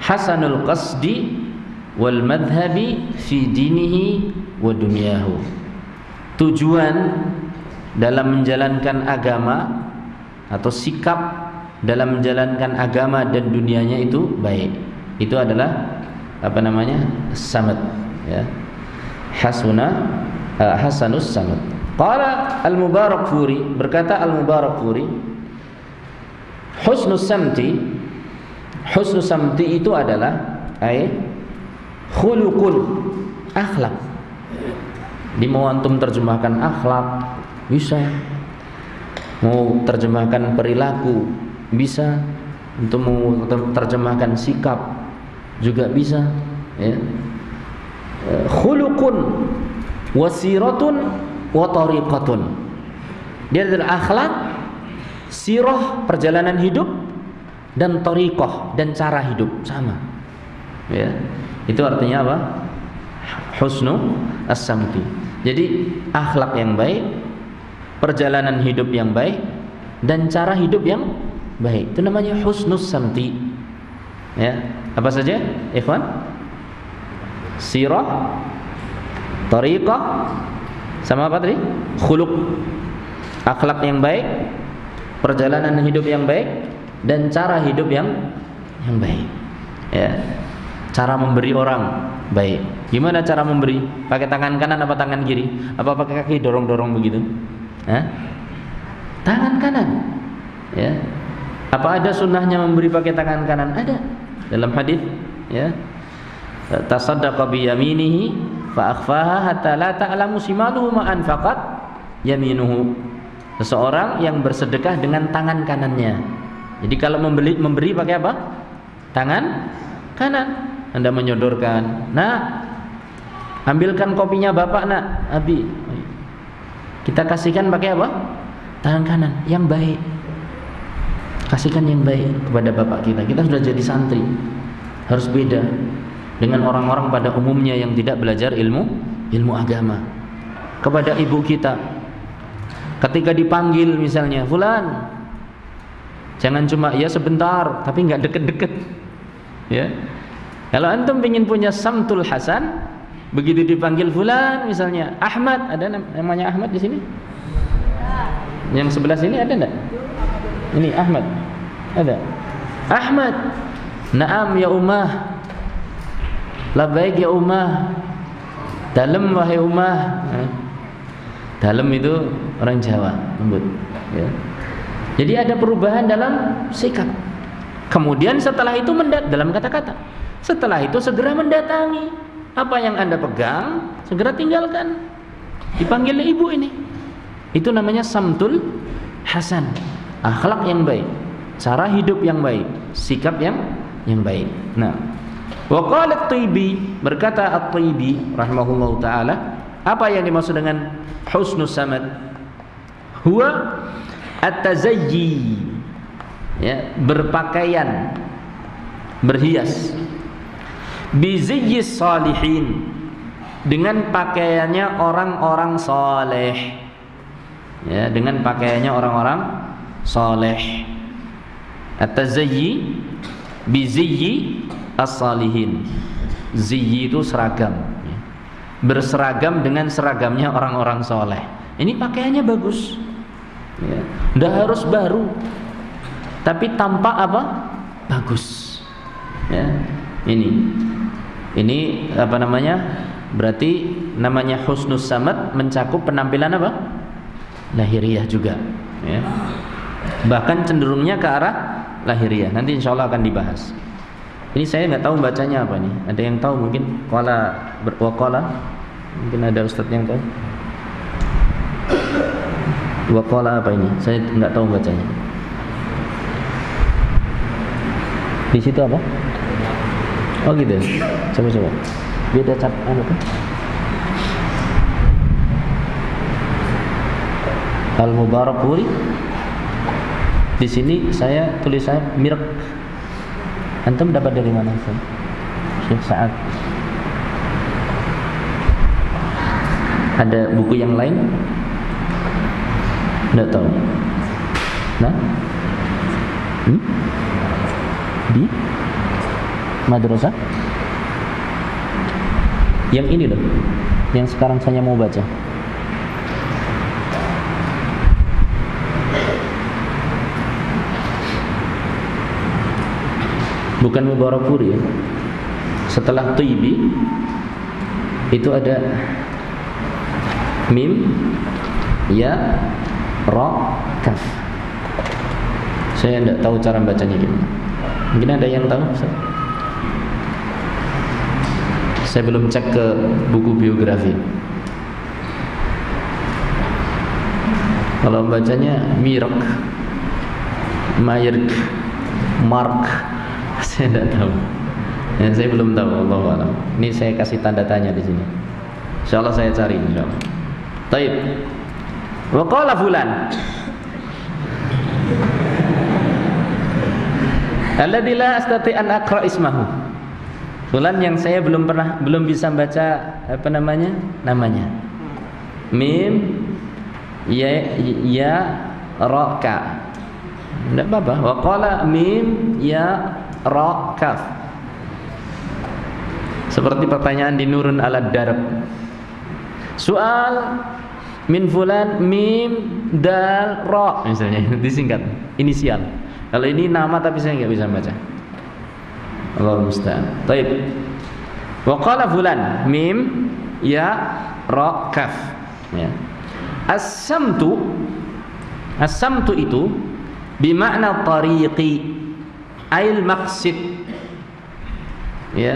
Hasanul qasdi wal madhhabi fi dinihi wa dunyahu. Tujuan dalam menjalankan agama atau sikap dalam menjalankan agama dan dunianya itu baik. Itu adalah apa namanya? samad ya. Hasuna uh, hasanus samad. Qala Al-Mubarakfuri berkata Al-Mubarakfuri Husnus samti Husnus samti itu adalah ay khuluqun akhlak. Di mau antum terjemahkan akhlak bisa. Mau terjemahkan perilaku bisa. Untuk mau terjemahkan sikap juga bisa ya. Eh, khuluqun wasiratun wa tariqatun. Dia adalah akhlak sirah perjalanan hidup dan tariqah dan cara hidup. Sama. Ya itu artinya apa? Husnu as-samti. Jadi akhlak yang baik perjalanan hidup yang baik dan cara hidup yang baik. Itu namanya husnus samti ya apa saja ikhwan? Sirah tariqah sama apa tadi? Khuluq. Akhlak yang baik perjalanan hidup yang baik dan cara hidup yang yang baik. Ya cara memberi orang. Baik. Gimana cara memberi? Pakai tangan kanan apa tangan kiri? Apa pakai kaki? Dorong dorong begitu. Hah? tangan kanan. Ya. Apa ada sunnahnya memberi pakai tangan kanan? Ada. Dalam hadis ya. Tasaddaqa bi yaminihi fa akhfaha hatta la ta'lamu shimaluhu ma anfaqat yaminuhu. Seseorang yang bersedekah dengan tangan kanannya. Jadi kalau membeli memberi pakai apa? Tangan kanan anda menyodorkan nah ambilkan kopinya bapak nak abi kita kasihkan pakai apa? Tangan kanan yang baik. Kasihkan yang baik kepada bapak kita. Kita sudah jadi santri. Harus beda dengan orang-orang pada umumnya yang tidak belajar ilmu ilmu agama. Kepada ibu kita. Ketika dipanggil misalnya, "Fulan." Jangan cuma ya sebentar, tapi nggak deket-deket. Ya. Kalau antum ingin punya samtul hasan, Begitu dipanggil fulan misalnya Ahmad, ada namanya Ahmad di sini? Yang sebelah sini ada enggak? Ini Ahmad. Ada. Ahmad. Naam ya Ummah. Labbaik ya Ummah. Dalam wahai Ummah. Dalam itu orang Jawa, lembut, ya. Jadi ada perubahan dalam sikap. Kemudian setelah itu mendat dalam kata-kata. Setelah itu segera mendatangi apa yang Anda pegang, segera tinggalkan. Dipanggil ibu ini. Itu namanya samtul hasan. Akhlak yang baik, cara hidup yang baik, sikap yang yang baik. Nah, wa qala tibi berkata At-Tibi rahimahullahu taala, apa yang dimaksud dengan husnus samad? Huwa at-tazayyi ya, berpakaian berhias biziyyis salihin. Dengan pakaiannya orang-orang soleh. Ya dengan pakaiannya orang-orang soleh. At-tazayyi biziyyi as-salihin. Ziyyi itu seragam. Ya. berseragam dengan seragamnya orang-orang soleh. Ini pakaiannya bagus. Ya. Nggak harus baru. Tapi tampak apa? Bagus. Ya. Ini ini apa namanya? Berarti namanya husnus samad mencakup penampilan apa? Lahiriah juga, ya. Bahkan cenderungnya ke arah lahiriah. Nanti insya Allah akan dibahas. Ini saya nggak tahu bacanya apa nih. Ada yang tahu mungkin? Kola berwakola. Mungkin ada ustadz yang tahu. Wakola apa ini? Saya nggak tahu bacanya. Di situ apa? Oh gitu. Coba coba. Beda cap anu tuh. Al Mubarak Puri. Di sini saya tulis saya mirk. Antum dapat dari mana? Syekh Sa'ad. Ada buku yang lain? Tidak tahu. Nah? Hmm? Di? Madrasah. Yang ini loh yang sekarang saya mau baca. Bukan Mubarakuri ya. Setelah Tibi itu ada mim ya ra kaf. Saya tidak tahu cara bacanya gimana. Mungkin ada yang tahu saya belum cek ke buku biografi. Kalau bacanya mirk, mayirk, mark, (laughs) saya tidak tahu. Ya, saya belum tahu Allah alam. Ini saya kasih tanda tanya di sini. Insya Allah saya cari insya Allah. Taib. Wa qala fulan. Alladzi la astati an aqra ismahu. Fulan yang saya belum pernah belum bisa baca apa namanya? namanya. Mim ya ya ra ka. Tidak apa-apa. Mim ya ra kaf. Seperti pertanyaan di Nurun ala Darab. Soal min fulan mim dal ra misalnya (laughs) disingkat inisial. Kalau ini nama tapi saya nggak bisa baca. Allah musta'an. Baik. Wa qala fulan mim ya ra kaf. Ya. As-samtu As-samtu itu bimakna tariqi ail maqsid ya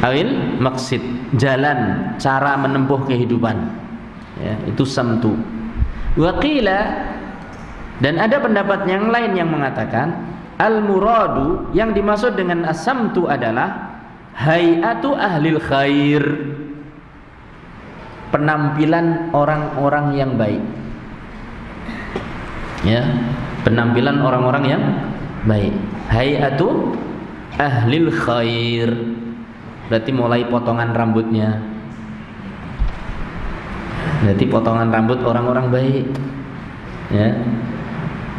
awil maksid jalan cara menempuh kehidupan ya, itu samtu waqila dan ada pendapat yang lain yang mengatakan al muradu yang dimaksud dengan asamtu adalah hayatu ahlil khair. Penampilan orang-orang yang baik. Ya penampilan orang-orang yang baik. Hayatu ahlil khair. Berarti mulai potongan rambutnya. Berarti potongan rambut orang-orang baik. Ya.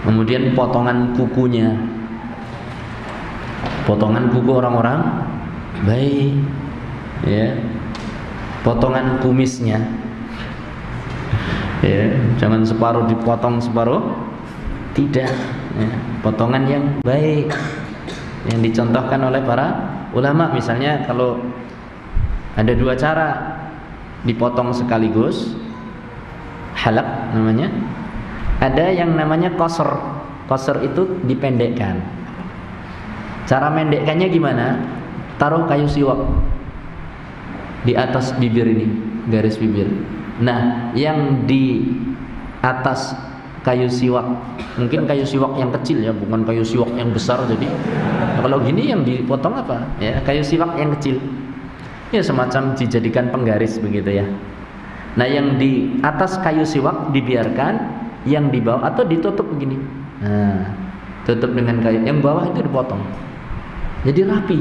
Kemudian potongan kukunya potongan kuku orang-orang? Baik ya. Potongan kumisnya. Ya jangan separuh dipotong separuh tidak. Ya. potongan yang baik. Yang dicontohkan oleh para ulama misalnya kalau ada dua cara dipotong sekaligus halak namanya. Ada yang namanya koser koser itu dipendekkan cara mendekkannya gimana? Taruh kayu siwak di atas bibir ini garis bibir. Nah yang di atas kayu siwak mungkin kayu siwak yang kecil ya bukan kayu siwak yang besar jadi. Nah, kalau gini yang dipotong apa? Ya kayu siwak yang kecil. Ya semacam dijadikan penggaris begitu ya. Nah yang di atas kayu siwak dibiarkan yang di bawah atau ditutup begini? Nah tutup dengan kayu. Yang bawah itu dipotong jadi rapi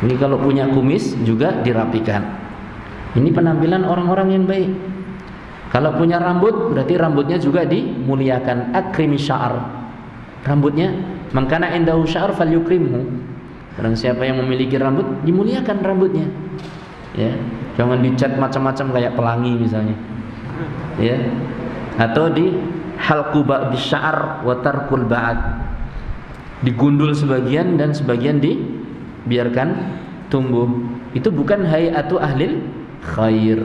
ini kalau punya kumis juga dirapikan ini penampilan orang-orang yang baik kalau punya rambut berarti rambutnya juga dimuliakan. Akrimi sya'ar. Rambutnya mangkana indahu sya'ar falyukrimhu. Barang siapa yang memiliki rambut dimuliakan rambutnya. Ya. Jangan dicat macam-macam kayak pelangi misalnya. Ya. Atau di halqu ba'd sya'ar wa tarkul. Digundul sebagian dan sebagian dibiarkan tumbuh. Itu bukan hayatu ahlil khair.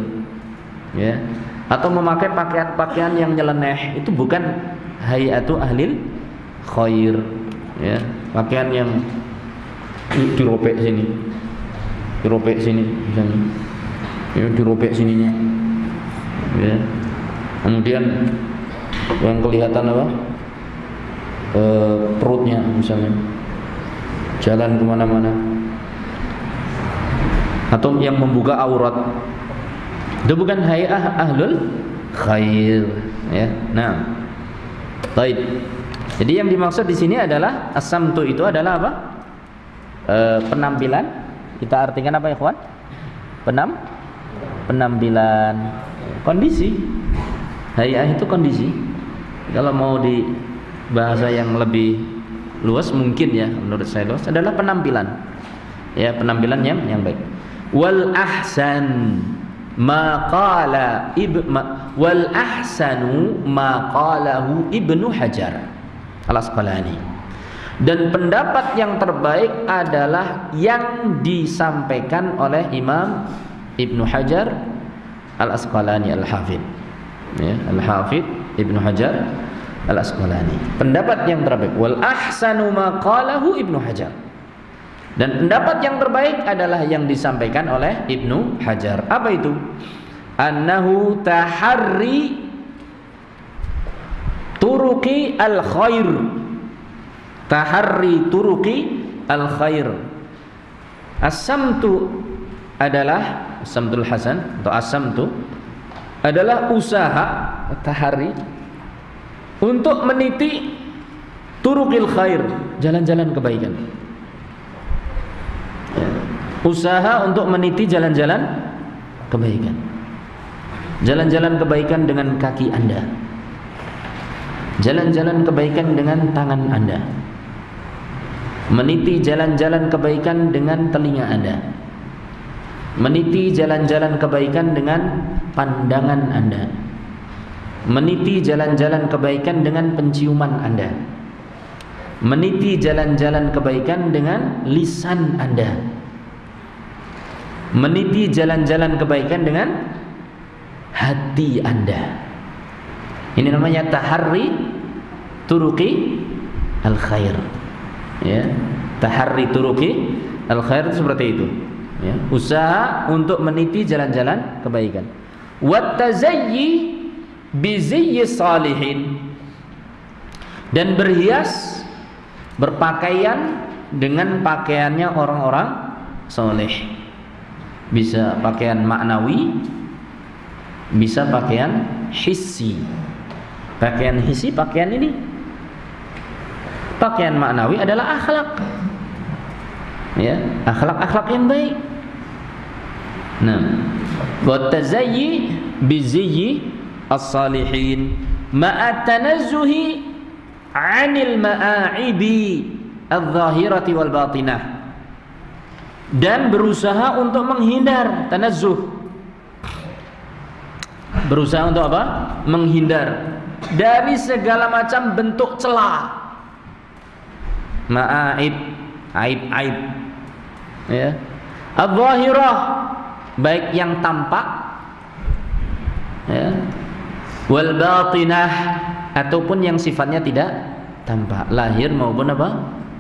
Ya atau memakai pakaian-pakaian yang nyeleneh itu bukan hayatu ahlil khair ya pakaian yang diropek sini diropek sini misalnya ya diropek sininya ya kemudian yang kelihatan apa e, perutnya misalnya jalan ke mana-mana atau yang membuka aurat itu bukan hayah ahlul khair ya. Nah. Baik. Jadi yang dimaksud di sini adalah asamtu itu adalah apa? E, penampilan. Kita artikan apa ya, kawan? Penam penampilan kondisi. Hayah itu kondisi. Kalau mau di bahasa yang lebih luas mungkin ya menurut saya luas adalah penampilan. Ya, penampilan yang yang baik. Wal ahsan maqala ib ma, wal ahsanu maqalahu ibnu hajar al asqalani dan pendapat yang terbaik adalah yang disampaikan oleh Imam Ibnu Hajar Al Asqalani Al Hafid ya, Al Hafid Ibnu Hajar Al Asqalani pendapat yang terbaik. Wal ahsanu maqalahu Ibnu Hajar. Dan pendapat yang terbaik adalah yang disampaikan oleh Ibnu Hajar. Apa itu? Annahu taharri turuki al khair taharri turuki al khair asamtu adalah asamtul hasan atau asamtu adalah usaha tahari untuk meniti turukil khair jalan-jalan kebaikan. Ya. usaha untuk meniti jalan-jalan kebaikan. Jalan-jalan kebaikan dengan kaki anda. Jalan-jalan kebaikan dengan tangan anda. Meniti jalan-jalan kebaikan dengan telinga anda. Meniti jalan-jalan kebaikan dengan pandangan anda meniti jalan-jalan kebaikan dengan penciuman anda. Meniti jalan-jalan kebaikan dengan lisan anda. Meniti jalan-jalan kebaikan dengan hati anda. Ini namanya taharri turuki al khair ya. Taharri turuki al khair seperti itu. Ya. Usaha untuk meniti jalan-jalan kebaikan. Wat tazayyi bi salihin. Dan berhias berpakaian dengan pakaiannya orang-orang soleh. Bisa pakaian maknawi bisa pakaian hissi. Pakaian hissi pakaian ini. Pakaian maknawi adalah akhlak. Ya akhlak-akhlak yang baik. Nah wa tazayyi bizayyi as-salihin. Ma'a tanazzuhi 'anil ma'aibi adh-dhahirati wal batinah dan berusaha untuk menghindar tanazzuh. Berusaha untuk apa? menghindar dari segala macam bentuk celah. Ma'aib aib-aib ya. Adh-dhahirah baik yang tampak ya wal batinah ataupun yang sifatnya tidak tampak lahir maupun apa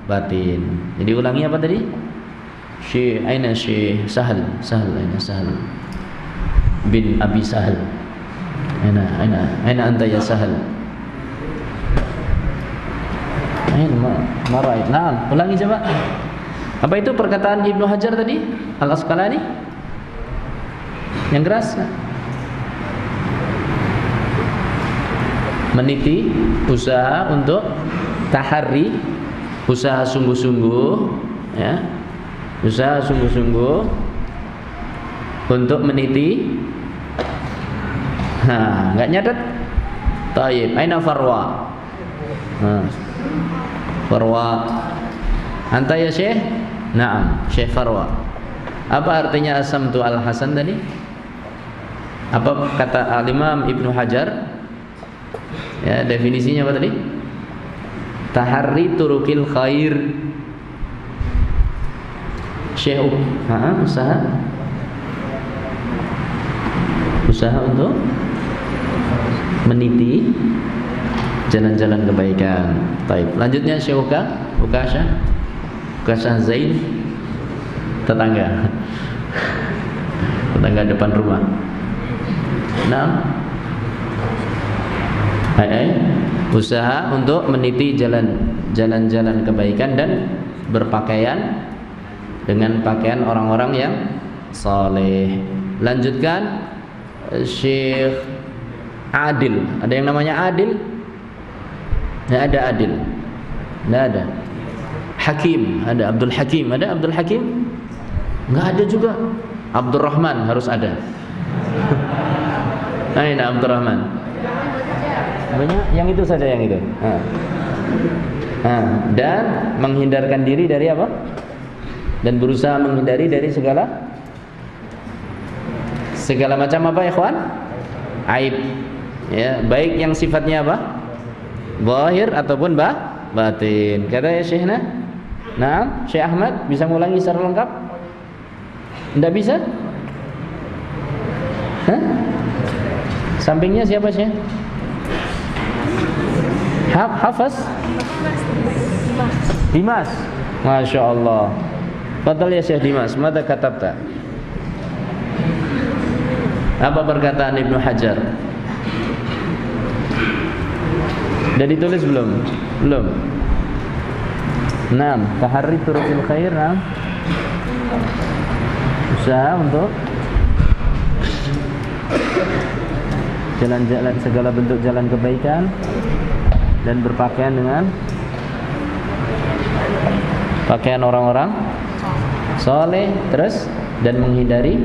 batin jadi ulangi apa tadi Syekh aina Syekh Sahal Sahal aina Sahal bin Abi Sahal aina aina aina anta ya Sahal Ain marai. Nah, ulangi coba. Apa itu perkataan Ibnu Hajar tadi? Al Asqalani? Yang keras? Meniti usaha untuk tahari usaha sungguh-sungguh ya. Usaha sungguh-sungguh untuk meniti Nah, enggak nyatet? Taib. Aina Farwa? Nah. Farwa Anta ya Syekh? Naam, Syekh Farwa Apa artinya asam tu al-hasan tadi? Apa kata al-imam Ibnu Hajar? Ya, definisinya apa tadi? Tahari turukil khair Syekh ha, usaha Usaha untuk Meniti jalan-jalan kebaikan. Baik, lanjutnya Syekh Uka, Ukasha, Ukasha Zain, tetangga, (laughs) tetangga depan rumah. Nah. Usaha untuk meniti jalan jalan-jalan kebaikan dan berpakaian dengan pakaian orang-orang yang saleh. Lanjutkan Syekh Adil. Ada yang namanya Adil? Tidak ada Adil. Tidak ada. Hakim, ada Abdul Hakim, ada Abdul Hakim? Enggak ada juga. Abdul Rahman harus ada. (laughs) Aina Abdul Rahman? Banyak yang itu saja yang itu. Ha. Ha. dan menghindarkan diri dari apa? Dan berusaha menghindari dari segala segala macam apa kawan? Aib. Ya, baik yang sifatnya apa? Zahir ataupun bah, batin. Kata ya Syekhna? Nah, Syekh Ahmad bisa mengulangi secara lengkap? Tidak bisa? Hah? Sampingnya siapa sih? Haf Hafaz? Dimas. Masya Allah. Fadal ya Syekh Dimas. Mada katabta? Apa perkataan Ibnu Hajar? Sudah ditulis belum? Belum. Nah, tahari turukil khair. Usaha untuk jalan-jalan segala bentuk jalan kebaikan dan berpakaian dengan? Pakaian orang-orang? Soleh. Terus? Dan menghindari?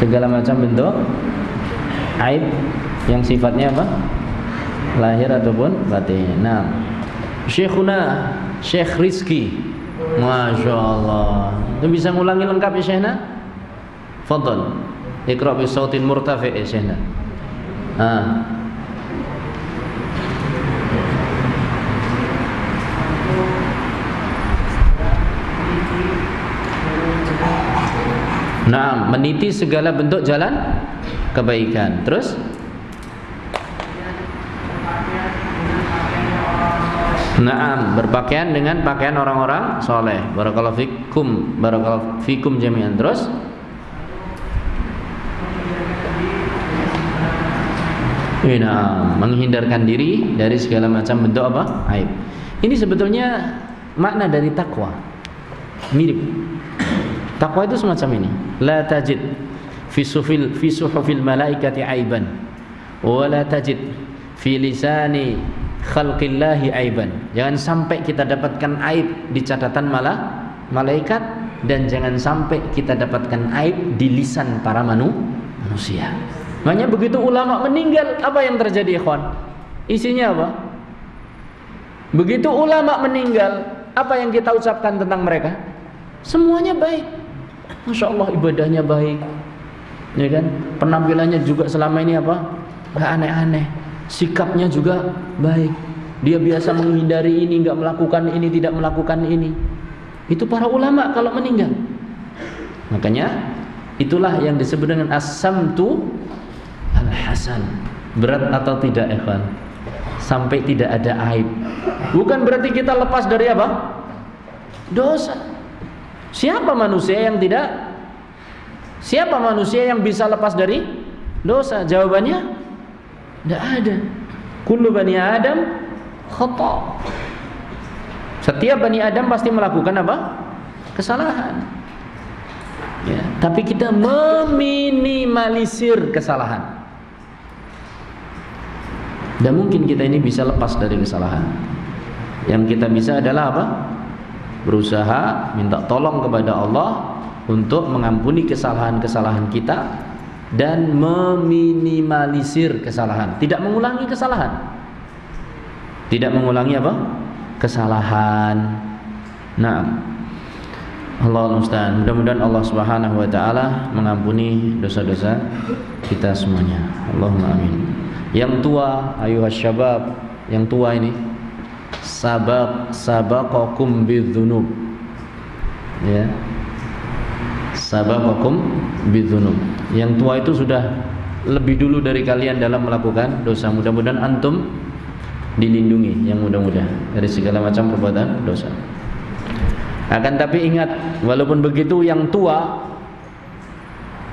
Segala macam bentuk? Aib yang sifatnya apa? Lahir ataupun batin. Nah, Syekhuna Syekh Rizki, masya Allah, itu bisa ngulangi lengkap ya Syekhna? Fadl, ikra bi sautin murtafi ya Syekhna. Ah. Nah, meniti segala bentuk jalan kebaikan. Terus Naam, berpakaian dengan pakaian orang-orang soleh. Barakallahu fikum, barakallahu fikum jami'an. Terus Nah, menghindarkan diri dari segala macam bentuk apa? Aib. Ini sebetulnya makna dari takwa. Mirip. Takwa itu semacam ini. La tajid fi sufil fi suhufil malaikati aiban wa la tajid fi lisani khalqillahi aiban. Jangan sampai kita dapatkan aib di catatan malah malaikat dan jangan sampai kita dapatkan aib di lisan para manu, manusia. Makanya begitu ulama meninggal, apa yang terjadi ikhwan? Isinya apa? Begitu ulama meninggal, apa yang kita ucapkan tentang mereka? Semuanya baik. Masya Allah ibadahnya baik. Ya kan? Penampilannya juga selama ini apa? Nggak aneh-aneh. Sikapnya juga baik. Dia biasa menghindari ini nggak melakukan ini tidak melakukan ini. Itu para ulama kalau meninggal. Makanya itulah yang disebut dengan as-samtu al-hasan. Berat atau tidak Evan sampai tidak ada aib. Bukan berarti kita lepas dari apa? Dosa Siapa manusia yang tidak? Siapa manusia yang bisa lepas dari dosa? Jawabannya tidak ada. Kullu bani Adam khata. Setiap bani Adam pasti melakukan apa? Kesalahan. Ya, tapi kita meminimalisir kesalahan. Dan mungkin kita ini bisa lepas dari kesalahan. Yang kita bisa adalah apa? Berusaha minta tolong kepada Allah untuk mengampuni kesalahan-kesalahan kita dan meminimalisir kesalahan, tidak mengulangi kesalahan. Tidak mengulangi apa? Kesalahan. Nah, Allah musta'an. Mudah-mudahan Allah Subhanahu wa taala mengampuni dosa-dosa kita semuanya. Allahumma amin. Yang tua, ayo syabab, yang tua ini sabaq sabaqakum bidzunub ya. Sabaqakum bidzunub yang tua itu sudah lebih dulu dari kalian dalam melakukan dosa. Mudah-mudahan antum dilindungi yang mudah-mudah dari segala macam perbuatan dosa. Akan tapi ingat walaupun begitu yang tua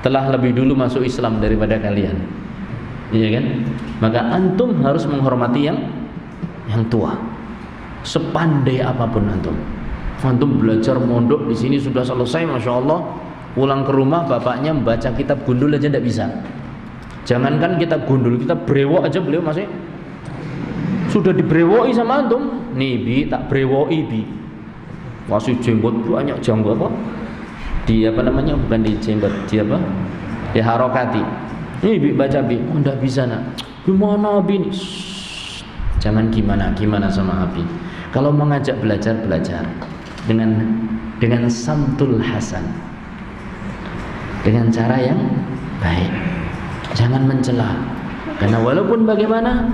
telah lebih dulu masuk Islam daripada kalian. Iya kan? Maka antum harus menghormati yang yang tua sepandai apa pun antum. Antum belajar mondok di sini sudah selesai, masya Allah. Pulang ke rumah bapaknya membaca kitab gundul aja tidak bisa. Jangankan kita gundul, kita brewok aja beliau masih sudah dibrewoi sama antum. Nih bi tak brewoi bi. Masih jenggot banyak janggut apa? Di apa namanya? Bukan di jenggot, di apa? Di harokati. Nih bi baca bi, oh, enggak bisa nak. Gimana bi? Jangan gimana gimana sama Abi. Kalau mengajak belajar belajar dengan dengan samtul hasan. Dengan cara yang baik. Jangan mencela. Karena walaupun bagaimana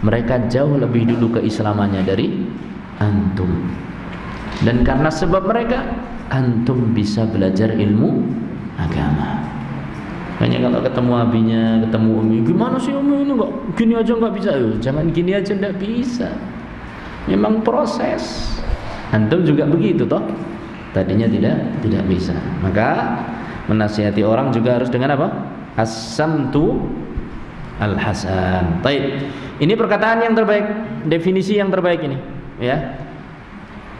mereka jauh lebih dulu keislamannya dari antum. Dan karena sebab mereka antum bisa belajar ilmu agama. Hanya kalau ketemu abinya, ketemu umi, gimana sih umi ini enggak gini aja nggak bisa, Yo, jangan gini aja nggak bisa. Memang proses. Antum juga begitu toh. Tadinya tidak tidak bisa. Maka menasihati orang juga harus dengan apa? As-samtu al-hasan. Baik. Ini perkataan yang terbaik, definisi yang terbaik ini, ya.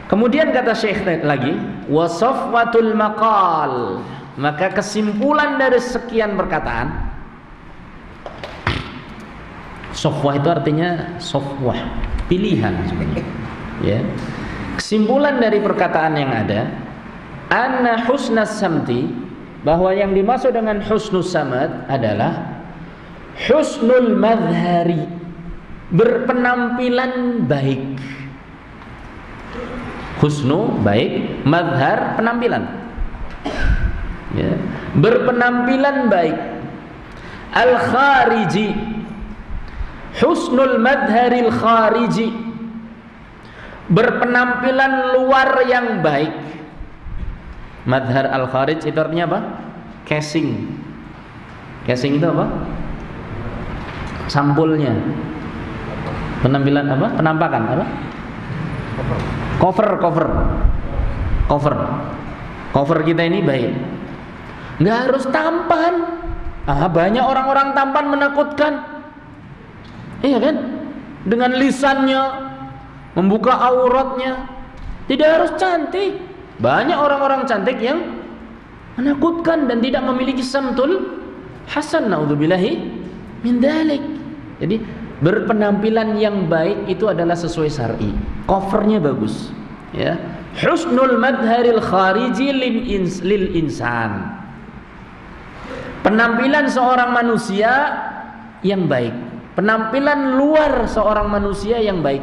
Kemudian kata Syekh lagi, wasafwatul maqal. Maka kesimpulan dari sekian perkataan Sofwah itu artinya sofwah, pilihan sebenarnya. Ya. Kesimpulan dari perkataan yang ada, anna husnas samti bahwa yang dimaksud dengan husnus samad adalah husnul madhari berpenampilan baik husnu baik madhar penampilan ya. berpenampilan baik al khariji husnul madharil khariji. Berpenampilan luar yang baik. Madhar al kharij itu artinya apa? Casing. Casing itu apa? Sampulnya. Penampilan apa? Penampakan apa? Cover cover. Cover. Cover kita ini baik. Nggak harus tampan. Ah banyak orang-orang tampan menakutkan iya kan? Dengan lisannya membuka auratnya tidak harus cantik. Banyak orang-orang cantik yang menakutkan dan tidak memiliki samtul hasan naudzubillahi min dalik jadi berpenampilan yang baik itu adalah sesuai syar'i. Covernya bagus ya. Husnul madharil khariji lil, ins, lil insan. Penampilan seorang manusia yang baik penampilan luar seorang manusia yang baik.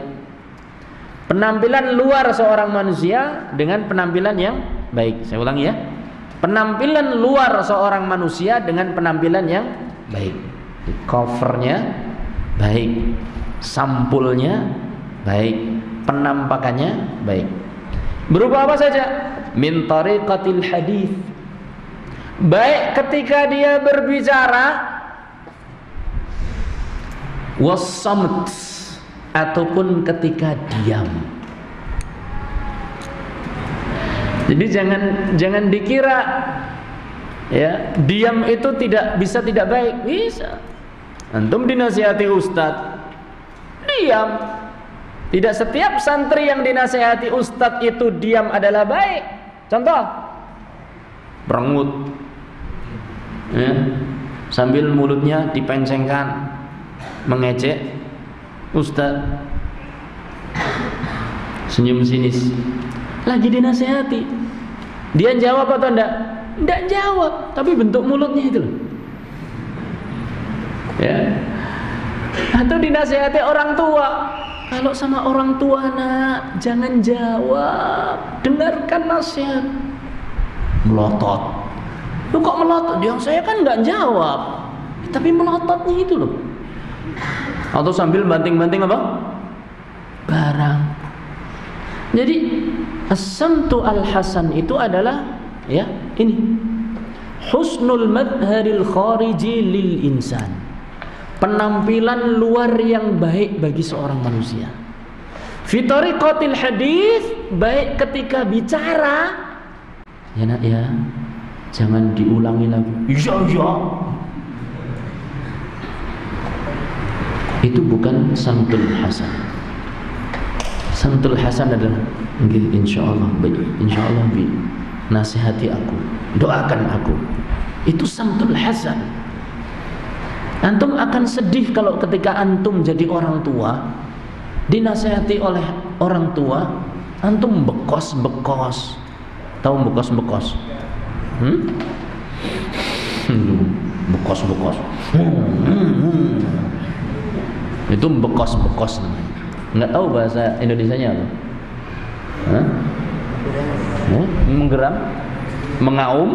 Penampilan luar seorang manusia dengan penampilan yang baik. Saya ulangi ya. Penampilan luar seorang manusia dengan penampilan yang baik. Covernya baik. Sampulnya baik. Penampakannya baik. Berupa apa saja? Min tariqatil hadis baik ketika dia berbicara wasamt ataupun ketika diam jadi jangan jangan dikira ya diam itu tidak bisa tidak baik bisa Antum dinasihati ustadz, diam. Tidak setiap santri yang dinasihati ustadz itu diam adalah baik. Contoh, berengut, ya, sambil mulutnya dipencengkan, mengejek ustadz, senyum sinis, lagi dinasihati. Dia jawab atau enggak? Enggak jawab, tapi bentuk mulutnya itu loh. Ya. Atau dinasehati orang tua kalau sama orang tua nak jangan jawab. Dengarkan nasihat. Melotot. Lu kok melotot? Yang saya kan nggak jawab. Tapi melototnya itu loh atau sambil banting-banting apa barang jadi asamtu al hasan itu adalah ya ini husnul madharil khariji lil insan penampilan luar yang baik bagi seorang manusia. Fitorikotil hadis baik ketika bicara. Ya nak ya, jangan diulangi lagi. Iya iya. Itu bukan santul hasan. Santul hasan adalah insya Allah baik, insya Allah bi nasihati aku, doakan aku. Itu santul hasan. Antum akan sedih kalau ketika antum jadi orang tua dinasehati oleh orang tua, antum bekos-bekos. Tahu bekos-bekos? Hmm? (laughs) bekos-bekos. Hmm. Itu bekos-bekos namanya. Enggak tahu bahasa Indonesianya apa? Hah? Menggeram? Mengaum?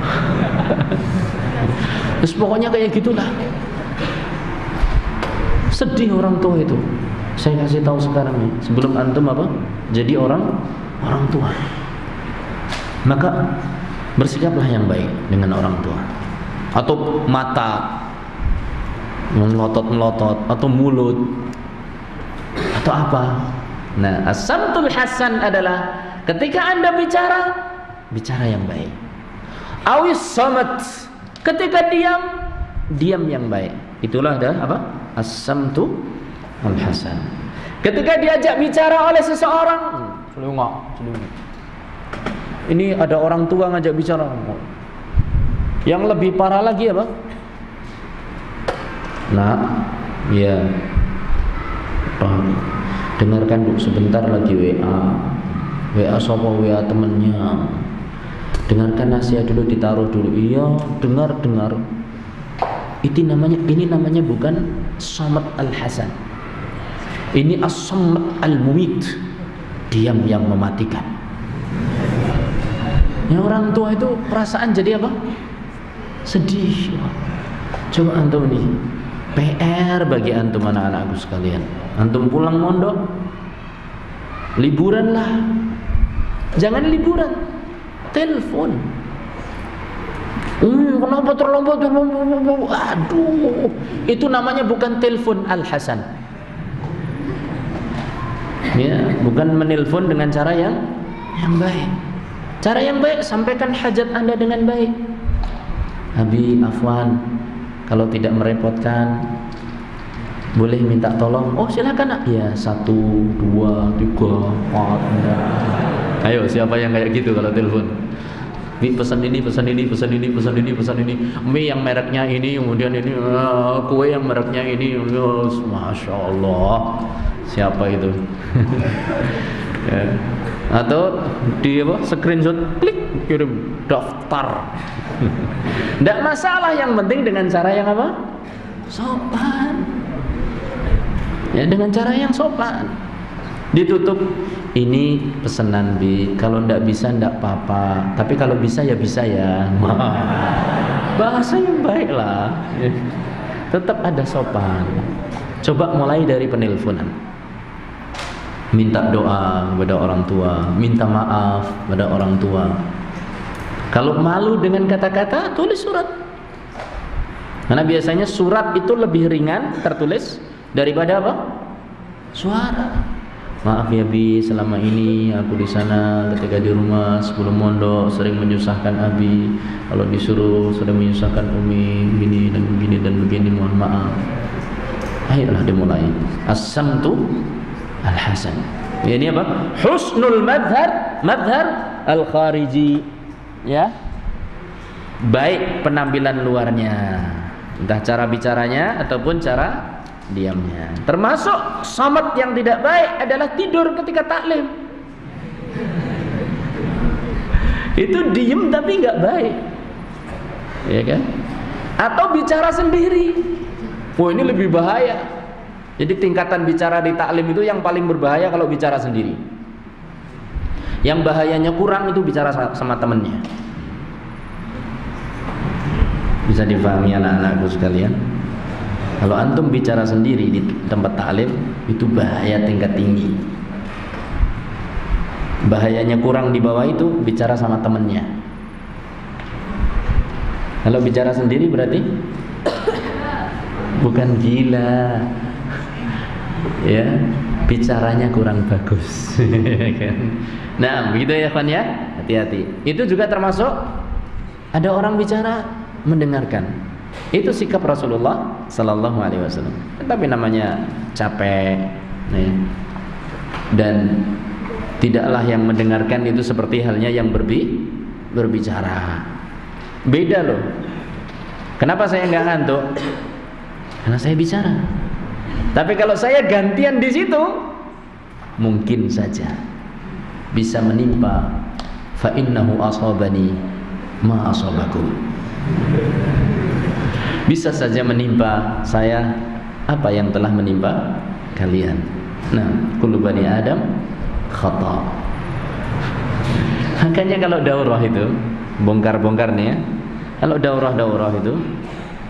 (laughs) Terus pokoknya kayak gitulah. Sedih orang tua itu. Saya kasih tahu sekarang nih, sebelum antum apa? Jadi orang orang tua. Maka bersikaplah yang baik dengan orang tua. Atau mata melotot-melotot atau mulut atau apa. Nah, asamtul hasan adalah ketika Anda bicara bicara yang baik. Awis samat Ketika diam, diam yang baik. Itulah dah apa? As-samtu al-hasan. Ketika diajak bicara oleh seseorang. Ini ada orang tua ngajak bicara. Yang lebih parah lagi apa? Nah, ya. Dengarkan dulu sebentar lagi WA. WA sama WA temennya. Dengarkan nasihat dulu ditaruh dulu. Iya, dengar dengar. Itu namanya ini namanya bukan samat al-hasan. Ini as-samat al-mumit. Diam yang mematikan. Yang orang tua itu perasaan jadi apa? Sedih. Coba antum nih, PR bagi antum anak-anakku sekalian. Antum pulang mondok, liburan lah. Jangan liburan, telepon. Hmm, kenapa terlambat? Aduh, itu namanya bukan telepon Al Hasan. Ya, bukan menelpon dengan cara yang yang baik. Cara yang baik sampaikan hajat Anda dengan baik. Abi Afwan, kalau tidak merepotkan, boleh minta tolong. Oh silakan nak. Ya satu, dua, tiga, empat. Ayo siapa yang kayak gitu kalau telepon? Ini pesan ini, pesan ini, pesan ini, pesan ini, pesan ini. Mie yang mereknya ini, kemudian ini uh, kue yang mereknya ini. Yes, Masya Allah. Siapa itu? (laughs) ya. Atau di apa? Screenshot, klik, kirim daftar. Tidak masalah, yang penting dengan cara yang apa? Sopan. Ya, dengan cara yang sopan. Ditutup ini pesanan bi kalau ndak bisa ndak apa-apa tapi kalau bisa ya bisa ya (laughs) bahasa yang baik lah tetap ada sopan coba mulai dari penelponan minta doa kepada orang tua minta maaf kepada orang tua kalau malu dengan kata-kata tulis surat karena biasanya surat itu lebih ringan tertulis daripada apa suara Maaf ya Bi, selama ini aku di sana ketika di rumah sebelum mondok sering menyusahkan Abi. Kalau disuruh sering menyusahkan Umi begini dan begini dan begini, mohon maaf. Ayolah dimulai. As-samtu al-hasan. Ya, ini apa? Husnul madhar, madhar al-khariji. Ya. Baik penampilan luarnya. Entah cara bicaranya ataupun cara diamnya. Termasuk samat yang tidak baik adalah tidur ketika taklim. Itu diem tapi nggak baik. Ya kan? Atau bicara sendiri. Wah ini lebih bahaya. Jadi tingkatan bicara di taklim itu yang paling berbahaya kalau bicara sendiri. Yang bahayanya kurang itu bicara sama temennya. Bisa difahami anak-anakku sekalian. Kalau antum bicara sendiri di tempat taklim itu bahaya tingkat tinggi. Bahayanya kurang di bawah itu bicara sama temennya. Kalau bicara sendiri berarti bukan gila. Ya, bicaranya kurang bagus. (laughs) nah, begitu ya, Fan ya. Hati-hati. Itu juga termasuk ada orang bicara mendengarkan itu sikap Rasulullah Sallallahu Alaihi Wasallam. Tapi namanya capek, nih. dan tidaklah yang mendengarkan itu seperti halnya yang berbi berbicara. Beda loh. Kenapa saya nggak ngantuk? Karena saya bicara. Tapi kalau saya gantian di situ, mungkin saja bisa menimpa fa innahu asabani ma asabakum bisa saja menimpa saya apa yang telah menimpa kalian. Nah, kullu bani Adam khata. Makanya kalau daurah itu bongkar-bongkar nih ya. Kalau daurah-daurah itu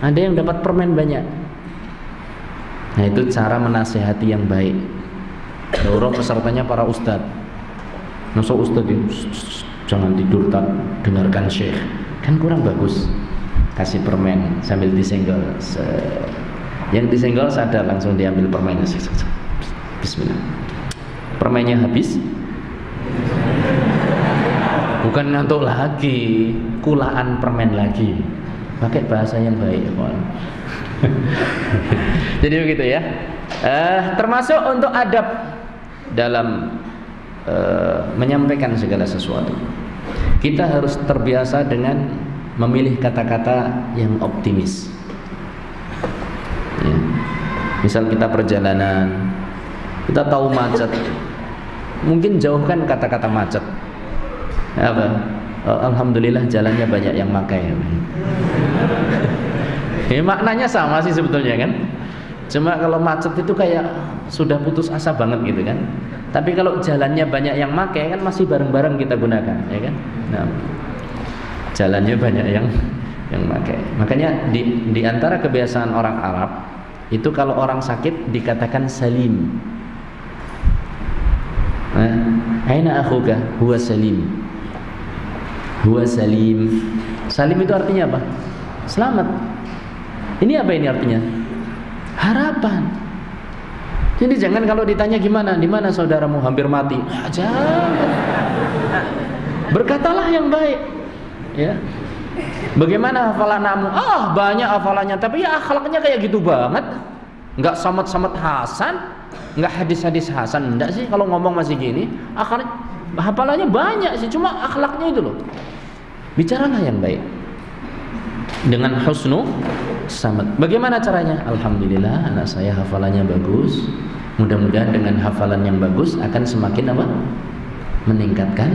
ada yang dapat permen banyak. Nah, itu cara menasehati yang baik. Daurah pesertanya para ustadz. Masa ustadz itu jangan tidur tak dengarkan syekh. Kan kurang bagus. Kasih permen sambil disenggol. Yang disenggol sadar langsung diambil permennya. Bismillah. Permennya habis. Bukan ngantuk lagi. Kulaan permen lagi. Pakai bahasa yang baik (laughs) jadi begitu ya. Uh, termasuk untuk adab dalam uh, menyampaikan segala sesuatu. Kita harus terbiasa dengan memilih kata-kata yang optimis. Ya. misal kita perjalanan kita tahu macet. Mungkin jauhkan kata-kata macet. Apa? Oh, alhamdulillah jalannya banyak yang pakai ya, maknanya sama sih sebetulnya kan cuma kalau macet itu kayak sudah putus asa banget gitu kan tapi kalau jalannya banyak yang pakai kan masih bareng-bareng kita gunakan ya kan nah, jalannya banyak yang yang pakai makanya di, di antara kebiasaan orang Arab itu kalau orang sakit dikatakan salim Aina akhuka? Huwa salim. Huwa salim. Salim itu artinya apa? Selamat. Ini apa ini artinya? Harapan. Jadi jangan kalau ditanya gimana, di mana saudaramu hampir mati? Nah, jangan. Berkatalah yang baik. Ya. Bagaimana hafalan kamu? Ah, banyak hafalannya, tapi ya akhlaknya kayak gitu banget. Enggak samat-samat Hasan, nggak hadis-hadis Hasan enggak sih kalau ngomong masih gini akhlak hafalannya banyak sih cuma akhlaknya itu loh bicaralah yang baik dengan husnu samat. Bagaimana caranya? Alhamdulillah anak saya hafalannya bagus. Mudah-mudahan dengan hafalan yang bagus akan semakin apa? Meningkatkan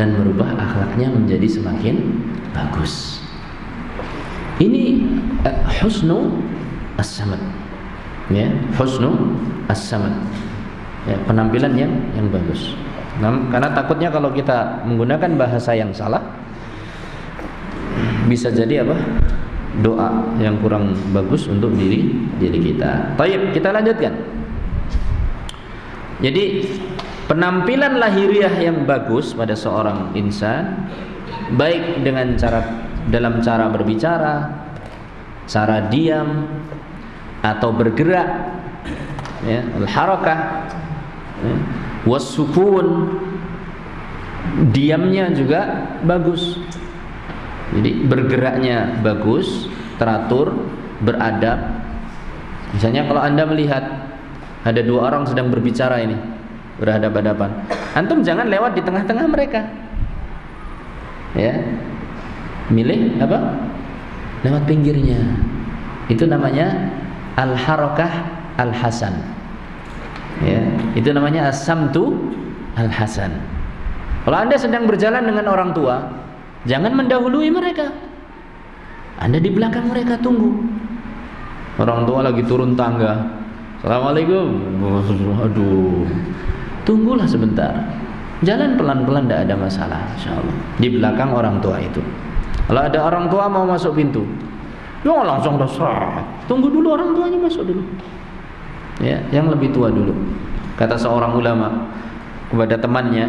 dan merubah akhlaknya menjadi semakin bagus. Ini uh, husnu as-samad ya husnu as-samad ya, penampilan yang yang bagus. Karena takutnya kalau kita menggunakan bahasa yang salah bisa jadi apa doa yang kurang bagus untuk diri diri kita. Baik, kita lanjutkan. Jadi penampilan lahiriah yang bagus pada seorang insan baik dengan cara dalam cara berbicara, cara diam atau bergerak ya al-harakah ya, wasukun diamnya juga bagus jadi bergeraknya bagus teratur beradab. Misalnya kalau anda melihat ada dua orang sedang berbicara ini berhadapan-hadapan antum jangan lewat di tengah-tengah mereka. Ya. Milih apa? Lewat pinggirnya. Itu namanya al harakah al hasan ya. Itu namanya as-samtu al hasan kalau anda sedang berjalan dengan orang tua jangan mendahului mereka. Anda di belakang mereka tunggu. Orang tua lagi turun tangga. Assalamualaikum. Aduh tunggulah sebentar. Jalan pelan-pelan tidak ada masalah insyaallah. Di belakang orang tua itu. Kalau ada orang tua mau masuk pintu. Ya langsung dosa. Tunggu dulu orang tuanya masuk dulu. Ya, yang lebih tua dulu. Kata seorang ulama kepada temannya,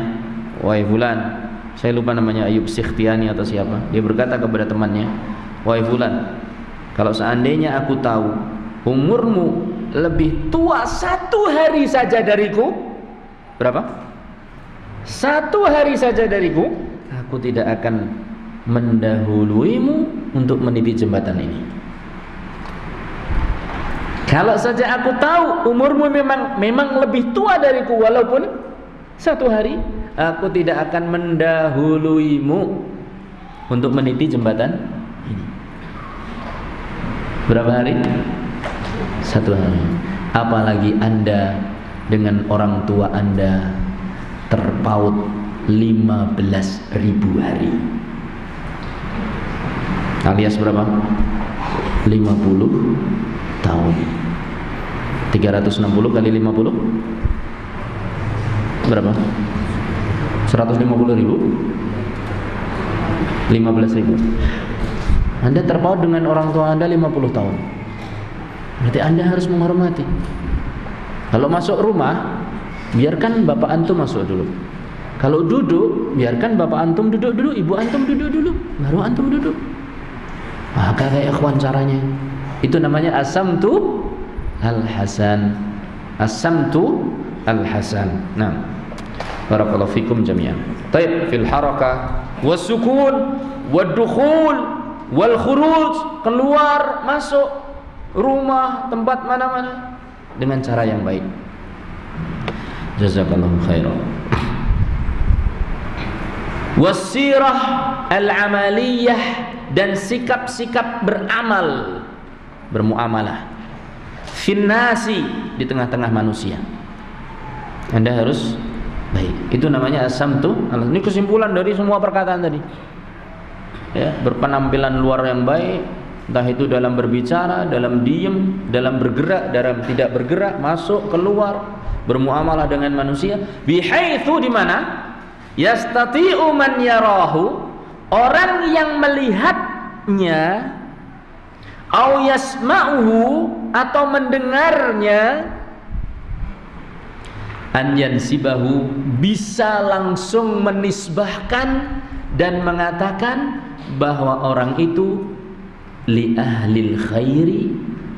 "Wahai fulan, saya lupa namanya Ayub Sikhtiani atau siapa. Dia berkata kepada temannya, "Wahai fulan, kalau seandainya aku tahu umurmu lebih tua satu hari saja dariku, berapa? Satu hari saja dariku, aku tidak akan mendahuluimu untuk meniti jembatan ini. Kalau saja aku tahu umurmu memang memang lebih tua dariku walaupun satu hari, aku tidak akan mendahuluimu untuk meniti jembatan ini. Berapa hari? Satu hari. Apalagi Anda dengan orang tua Anda terpaut 15 ribu hari alias berapa 50 tahun 360 kali 50 berapa 150 ribu 15 ribu anda terpaut dengan orang tua anda 50 tahun berarti anda harus menghormati kalau masuk rumah biarkan bapak antum masuk dulu kalau duduk biarkan bapak antum duduk dulu ibu antum duduk dulu baru antum duduk maka kayak ikhwan caranya. Itu namanya asam tu al-hasan. Asam tu al-hasan. Nah. Barakallahu fikum jami'an. Baik, fil harakah wasukun wadukhul wal khuruj. Keluar masuk rumah tempat mana-mana dengan cara yang baik. Jazakallahu khairan. Wasirah al-amaliyah dan sikap-sikap beramal bermuamalah. Finnasi di tengah-tengah manusia. Anda harus baik. Itu namanya asam tuh ini kesimpulan dari semua perkataan tadi. Ya berpenampilan luar yang baik entah itu dalam berbicara dalam diem dalam bergerak dalam tidak bergerak masuk keluar bermuamalah dengan manusia. Bihaitsu di mana? Yastati'u man yarahu. Orang yang melihatnya au yasma'uhu atau mendengarnya an yansibahu bisa langsung menisbahkan dan mengatakan bahwa orang itu li ahlil khairi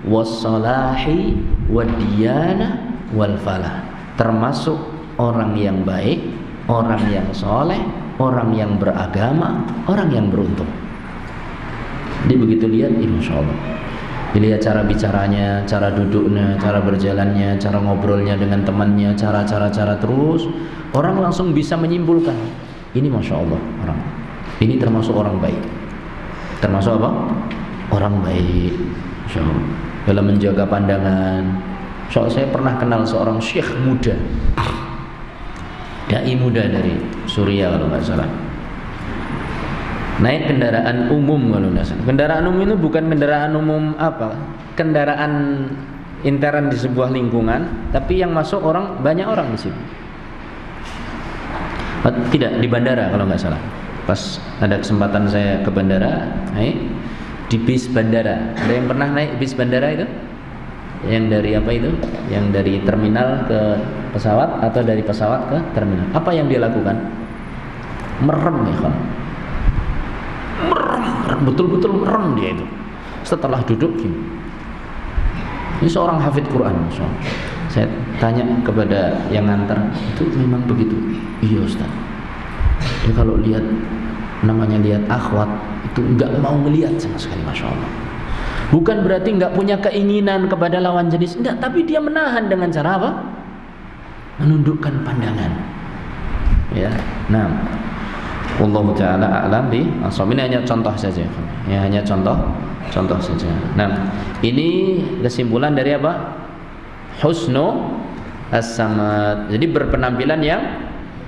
wassalahi wadiyana wal falah. Termasuk orang yang baik orang yang soleh orang yang beragama orang yang beruntung. Dia begitu lihat insya Allah dilihat cara bicaranya, cara duduknya, cara berjalannya, cara ngobrolnya dengan temannya, cara-cara cara terus. Orang langsung bisa menyimpulkan ini masya Allah orang. Ini termasuk orang baik. Termasuk apa? Orang baik. Masya Allah. Dalam menjaga pandangan. Soal saya pernah kenal seorang syekh muda. Dai muda dari Suriah kalau nggak salah naik kendaraan umum kalau nggak salah. Kendaraan umum itu bukan kendaraan umum apa? Kendaraan intern di sebuah lingkungan, tapi yang masuk orang banyak orang di situ. Oh, tidak di bandara kalau nggak salah. Pas ada kesempatan saya ke bandara, naik di bis bandara. Ada yang pernah naik bis bandara itu? Yang dari apa itu? Yang dari terminal ke pesawat atau dari pesawat ke terminal? Apa yang dia lakukan? Merem ya kan? Merem betul-betul merem dia itu. Setelah duduk gini. Ini seorang hafid Quran saya tanya kepada yang ngantar itu memang begitu? Iya Ustaz. Dia kalau lihat namanya lihat akhwat itu nggak mau melihat sama sekali Masya Allah. Bukan berarti nggak punya keinginan kepada lawan jenis enggak tapi dia menahan dengan cara apa? Menundukkan pandangan. Ya nah Allah taala a'lam bi Ini hanya contoh saja. Ya, hanya contoh contoh saja. Nah, ini kesimpulan dari apa? Husnu as-samad. Jadi berpenampilan yang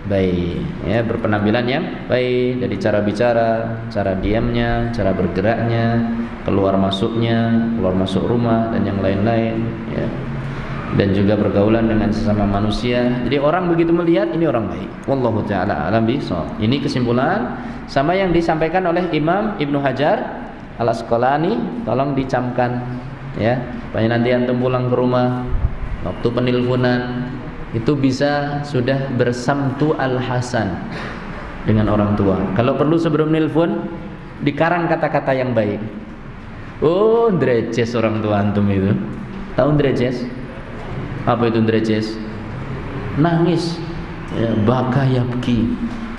baik, ya, berpenampilan yang baik dari cara bicara, cara diamnya, cara bergeraknya, keluar masuknya, keluar masuk rumah dan yang lain-lain, ya dan juga pergaulan dengan sesama manusia. Jadi orang begitu melihat ini orang baik. Wallahu taala alam bisawab. Ini kesimpulan sama yang disampaikan oleh Imam Ibnu Hajar Al Asqalani, tolong dicamkan ya. Supaya nanti antum pulang ke rumah waktu penelponan itu bisa sudah bersamtu al hasan dengan orang tua. Kalau perlu sebelum nelpon dikarang kata-kata yang baik. Oh, dreces orang tua antum itu. Tahu dreces? Apa itu dreces nangis. Ya, baka yabki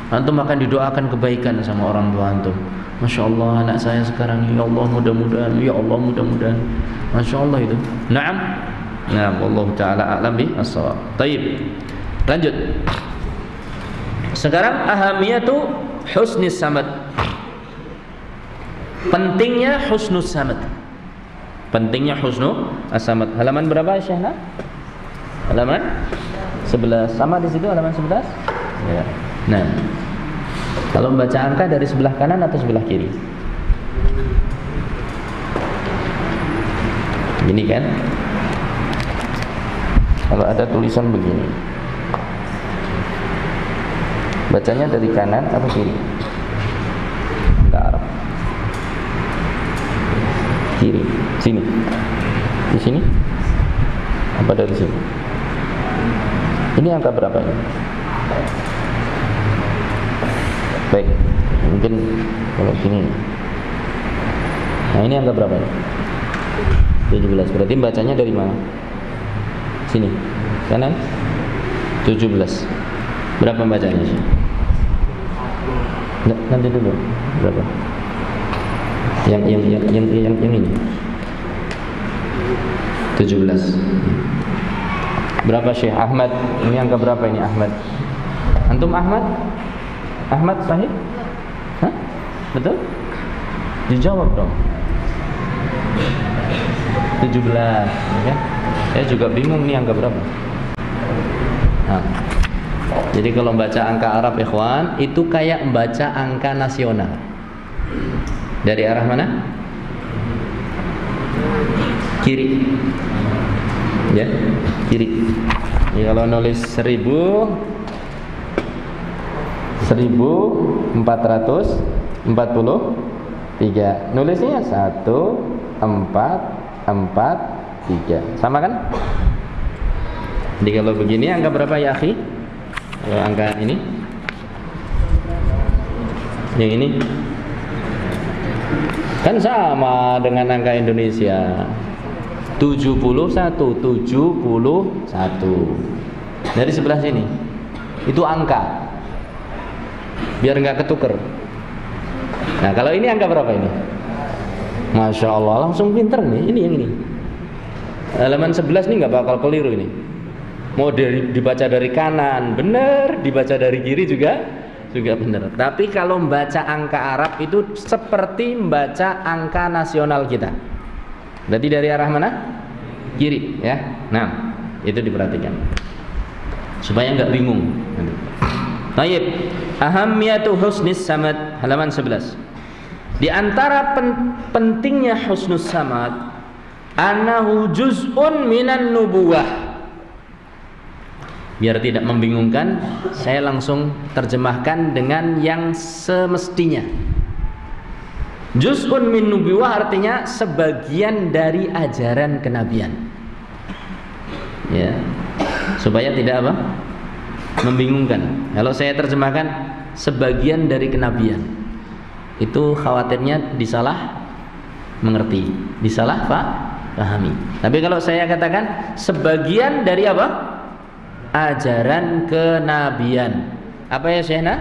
antum akan didoakan kebaikan sama orang tua antum. Masya Allah anak saya sekarang Ya Allah mudah-mudahan Ya Allah mudah-mudahan. Masya Allah itu. Naam. Naam Allah Ta'ala a'lam bi as-sawab. Taib. Lanjut. Sekarang ahamiyatu husnis samad. Pentingnya husnus samad. Pentingnya husnu as-samad. Halaman berapa Syekhna? Halaman 11 sama di situ halaman 11 ya. nah. Kalau membaca angka dari sebelah kanan atau sebelah kiri? Ini kan? Kalau ada tulisan begini. Bacanya dari kanan atau kiri? Ke Arab. Kiri. Sini. Di sini? Apa dari sini ini angka berapa ini? Baik, mungkin kalau sini. Nah ini angka berapa ini? 17. Berarti bacanya dari mana? Sini. Kanan? 17. Berapa bacanya sih? Nanti dulu. Berapa? Yang yang yang yang yang, yang ini. 17. Berapa Syekh Ahmad? Ini angka berapa ini Ahmad? Antum Ahmad? Ahmad sahih? Hah? Betul? Dijawab dong. 17 ya. Saya juga bingung nih angka berapa. Nah. Jadi kalau baca angka Arab ikhwan itu kayak membaca angka nasional. Dari arah mana? Kiri. Ya, kiri. Ya, kalau nulis 1000 1443. Nulisnya 1 4 4 3. Sama kan? Jadi kalau begini angka berapa ya, akhi? Kalau angka ini? Yang ini? Kan sama dengan angka Indonesia. 71 71 dari sebelah sini itu angka. Biar nggak ketuker. Nah kalau ini angka berapa ini? Masya Allah langsung pinter nih. Ini ini. Halaman 11 nih nggak bakal keliru ini. Mau dari, dibaca dari kanan bener. Dibaca dari kiri juga juga benar. Tapi kalau membaca angka Arab itu seperti membaca angka nasional kita. Berarti dari arah mana? Kiri, ya. Nah, itu diperhatikan. Supaya nggak bingung. Taib. Ahamiyatu husnis samad halaman 11. Di antara pen pentingnya husnus samad anahu juz'un minan nubuwah biar tidak membingungkan saya langsung terjemahkan dengan yang semestinya Juz'un min nubuwah artinya sebagian dari ajaran kenabian. Ya. Supaya tidak apa? Membingungkan. Kalau saya terjemahkan sebagian dari kenabian. Itu khawatirnya disalah mengerti. Disalah pak pahami tapi kalau saya katakan sebagian dari apa? Ajaran kenabian. Apa ya Syekhna?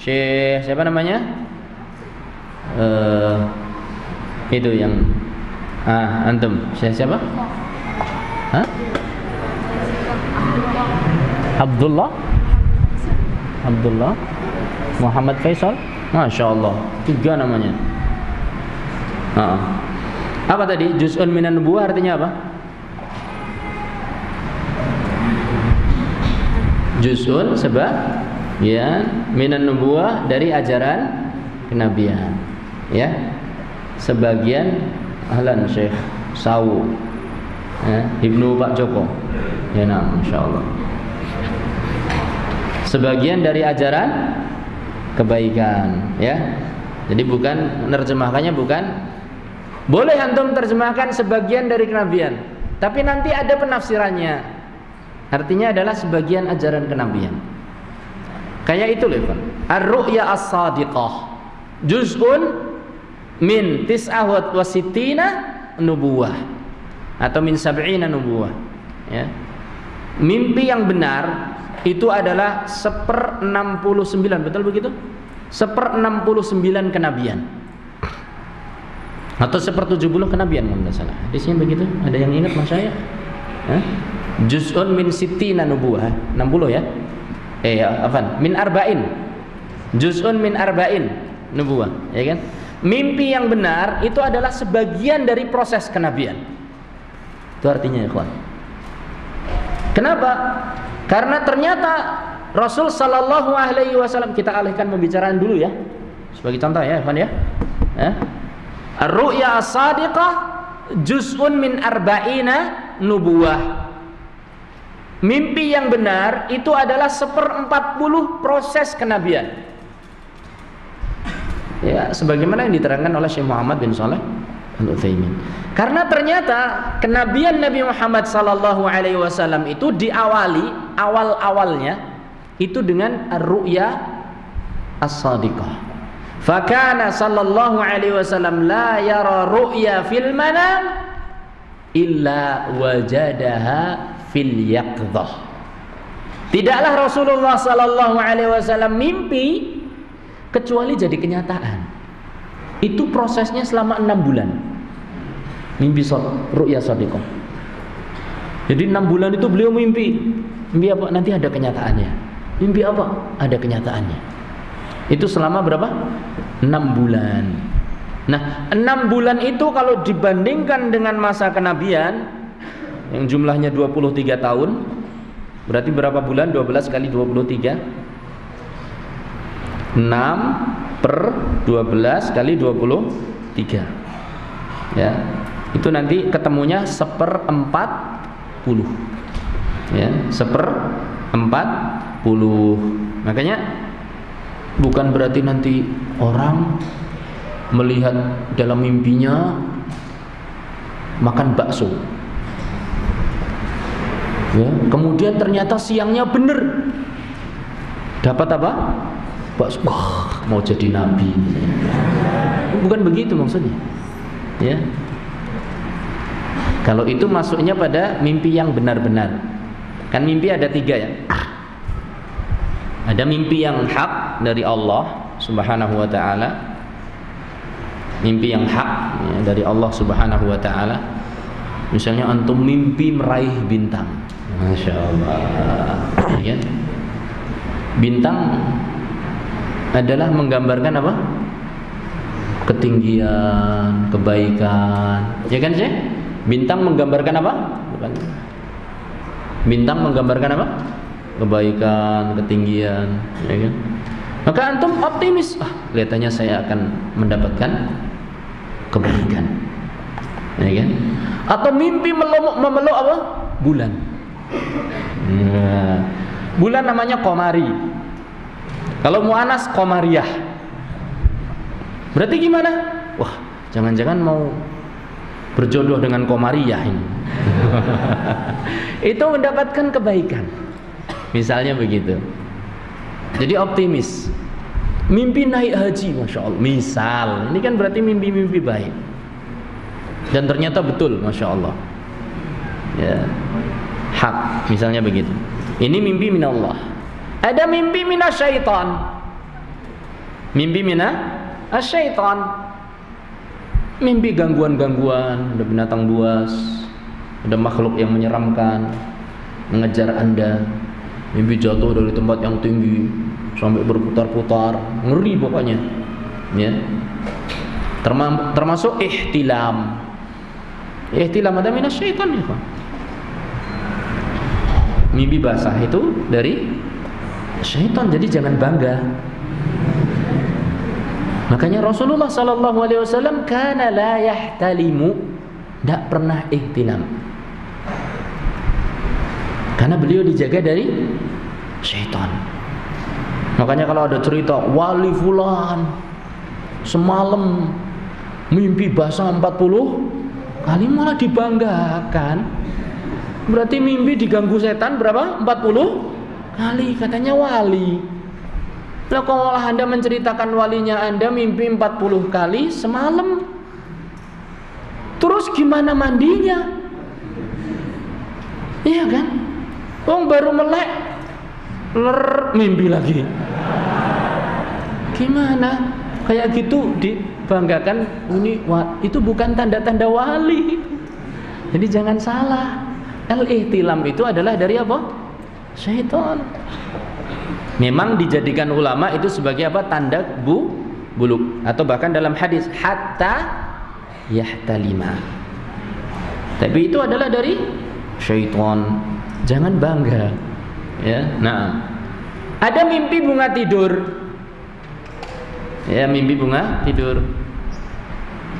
Syekh siapa namanya? Uh, itu yang ah antum. Siapa? Hah? Abdullah? Abdullah? Muhammad Faisal? Masya Allah. Tiga namanya. Ah. apa tadi? Juz'un minan nubuah artinya apa? Juz'un sebab? Ya minan nubuah dari ajaran kenabian ya. Sebagian ahlan Syekh Sawu. Ya, Ibnu Pak Joko. Ya nah insyaallah sebagian dari ajaran kebaikan ya. Jadi bukan menerjemahkannya bukan. Boleh antum terjemahkan sebagian dari kenabian tapi nanti ada penafsirannya. Artinya adalah sebagian ajaran kenabian. Kayak itu loh, Ar-ru'ya as-sadiqah. Juz'un min tis'ah wa sittina nubuwah atau min sab'ina nubuwah ya. Mimpi yang benar itu adalah seper 69 betul begitu? Seper 69 kenabian atau seper 70 kenabian kalau tidak salah. Hadisnya begitu. Ada yang ingat mas saya? Hah? Juz'un min sittina nubuwah 60 ya eh apa min arba'in juz'un min arba'in nubuwah ya kan mimpi yang benar itu adalah sebagian dari proses kenabian. Itu artinya ya kawan kenapa? Karena ternyata Rasul Sallallahu Alaihi Wasallam kita alihkan pembicaraan dulu ya. Sebagai contoh ya kawan ya. Eh? Ar-ru'ya as-sadiqah juz'un min arba'ina nubuwah. Mimpi yang benar itu adalah seperempat puluh proses kenabian. Ya, sebagaimana yang diterangkan oleh Syekh Muhammad bin Saleh al Utsaimin. Karena ternyata kenabian Nabi Muhammad sallallahu alaihi wasallam itu diawali awal-awalnya itu dengan ar-ru'ya as-sadiqah. Fakana sallallahu alaihi wasallam la yara ru'ya fil manam illa wajadaha fil yaqdhah. Tidaklah Rasulullah sallallahu alaihi wasallam mimpi kecuali jadi kenyataan. itu prosesnya selama enam bulan. Mimpi sod ru'ya sodikoh jadi enam bulan itu beliau mimpi. Mimpi apa? Nanti ada kenyataannya. Mimpi apa? Ada kenyataannya. Itu selama berapa? Enam bulan. Nah enam bulan itu kalau dibandingkan dengan masa kenabian yang jumlahnya 23 tahun berarti berapa bulan? 12 kali 23 6 per 12 kali 23 ya. Itu nanti ketemunya seperempat puluh. Ya seperempat puluh. Makanya bukan berarti nanti orang melihat dalam mimpinya makan bakso. Ya kemudian ternyata siangnya benar dapat apa bakso wah mau jadi nabi. Bukan begitu maksudnya ya. Kalau itu masuknya pada mimpi yang benar-benar. Kan mimpi ada tiga ya. Ada mimpi yang hak dari Allah subhanahu wa ta'ala mimpi yang hak ya, dari Allah subhanahu wa ta'ala. Misalnya antum mimpi meraih bintang. Masya Allah. Ya. bintang adalah menggambarkan apa? ketinggian, kebaikan. Ya kan sih? Bintang menggambarkan apa? Bintang menggambarkan apa? Kebaikan, ketinggian, ya kan? Maka antum optimis, ah, kelihatannya saya akan mendapatkan kebaikan. Ya kan? Atau mimpi memeluk, memeluk apa? Bulan. Nah, bulan namanya komari. Kalau muanas komariah. Berarti gimana? Wah, jangan-jangan mau berjodoh dengan komariah ini. (laughs) itu mendapatkan kebaikan. Misalnya begitu. Jadi optimis. Mimpi naik haji, masya Allah. Misal, ini kan berarti mimpi-mimpi baik. Dan ternyata betul, masya Allah. Ya, hak, misalnya begitu. Ini mimpi minallah. Ada mimpi minasyaitan. Mimpi mina asyaitan. Mimpi gangguan-gangguan, ada binatang buas, ada makhluk yang menyeramkan, mengejar Anda. Mimpi jatuh dari tempat yang tinggi sampai berputar-putar, ngeri pokoknya. Ya. termasuk ihtilam. Ihtilam ada minasyaitan ya, Pak. Mimpi basah itu dari syaitan jadi jangan bangga. Makanya Rasulullah sallallahu alaihi wasallam kana la yahtalimu. Tidak pernah ihtilam karena beliau dijaga dari syaitan. Makanya kalau ada cerita wali fulan semalam mimpi basah 40 kali malah dibanggakan. Berarti mimpi diganggu setan berapa? 40 kali katanya wali Nah kalau anda menceritakan walinya anda mimpi 40 kali semalam Terus gimana mandinya? Iya kan? Wong baru melek ler mimpi lagi. Gimana? Kayak gitu dibanggakan ini itu bukan tanda-tanda wali. Jadi jangan salah. Al-ihtilam itu adalah dari apa? Syaitan. Memang dijadikan ulama itu sebagai apa? Tanda bu buluk. Atau bahkan dalam hadis hatta yahtalima. Tapi itu adalah dari syaitan. Jangan bangga. Ya nah. Ada mimpi bunga tidur. Ya mimpi bunga tidur.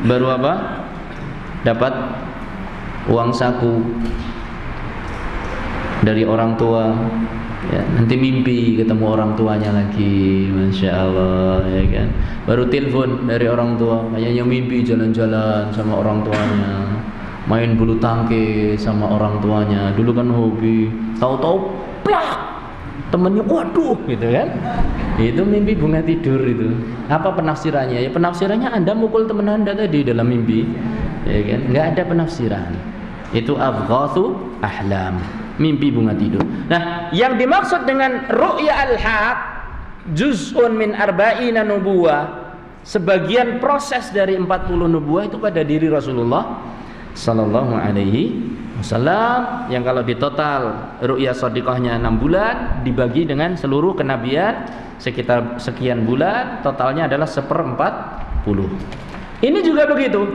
Baru apa? Dapat uang saku dari orang tua. Ya nanti mimpi ketemu orang tuanya lagi masya Allah ya kan? Baru telepon dari orang tua kayaknya mimpi jalan-jalan sama orang tuanya. Main bulu tangkis sama orang tuanya. Dulu kan hobi tahu-tahu plak temennya waduh gitu kan? Itu mimpi bunga tidur itu. Apa penafsirannya? Ya penafsirannya anda mukul teman anda tadi dalam mimpi ya kan? Nggak ada penafsiran. Itu abghathu ahlam mimpi bunga tidur. Nah, yang dimaksud dengan ru'ya al-haq juz'un min arba'ina nubuwah sebagian proses dari 40 nubuah itu pada diri Rasulullah sallallahu alaihi wasallam yang kalau ditotal ru'ya shadiqahnya 6 bulan dibagi dengan seluruh kenabian sekitar sekian bulan totalnya adalah seperempat puluh ini juga begitu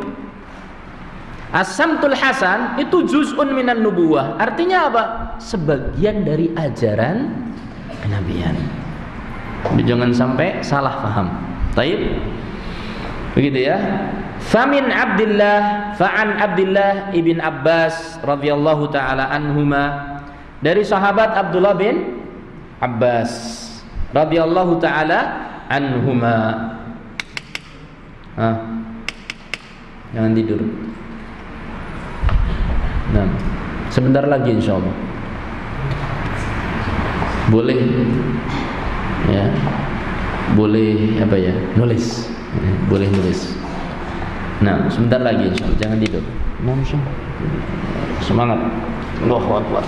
Asamtul Hasan itu juz'un minan nubuah artinya apa? sebagian dari ajaran kenabian. Jangan sampai salah paham taib? Begitu ya. Famin Abdullah fa'an Abdullah ibn Abbas radhiyallahu taala anhuma. Dari sahabat Abdullah bin Abbas radhiyallahu taala anhuma. Ah. Jangan tidur nah sebentar lagi insyaallah boleh. Ya. Boleh apa ya? Nulis. Ya, boleh nulis. Nah sebentar lagi insya Allah. Jangan tidur. Nah, semangat. Allah Akbar.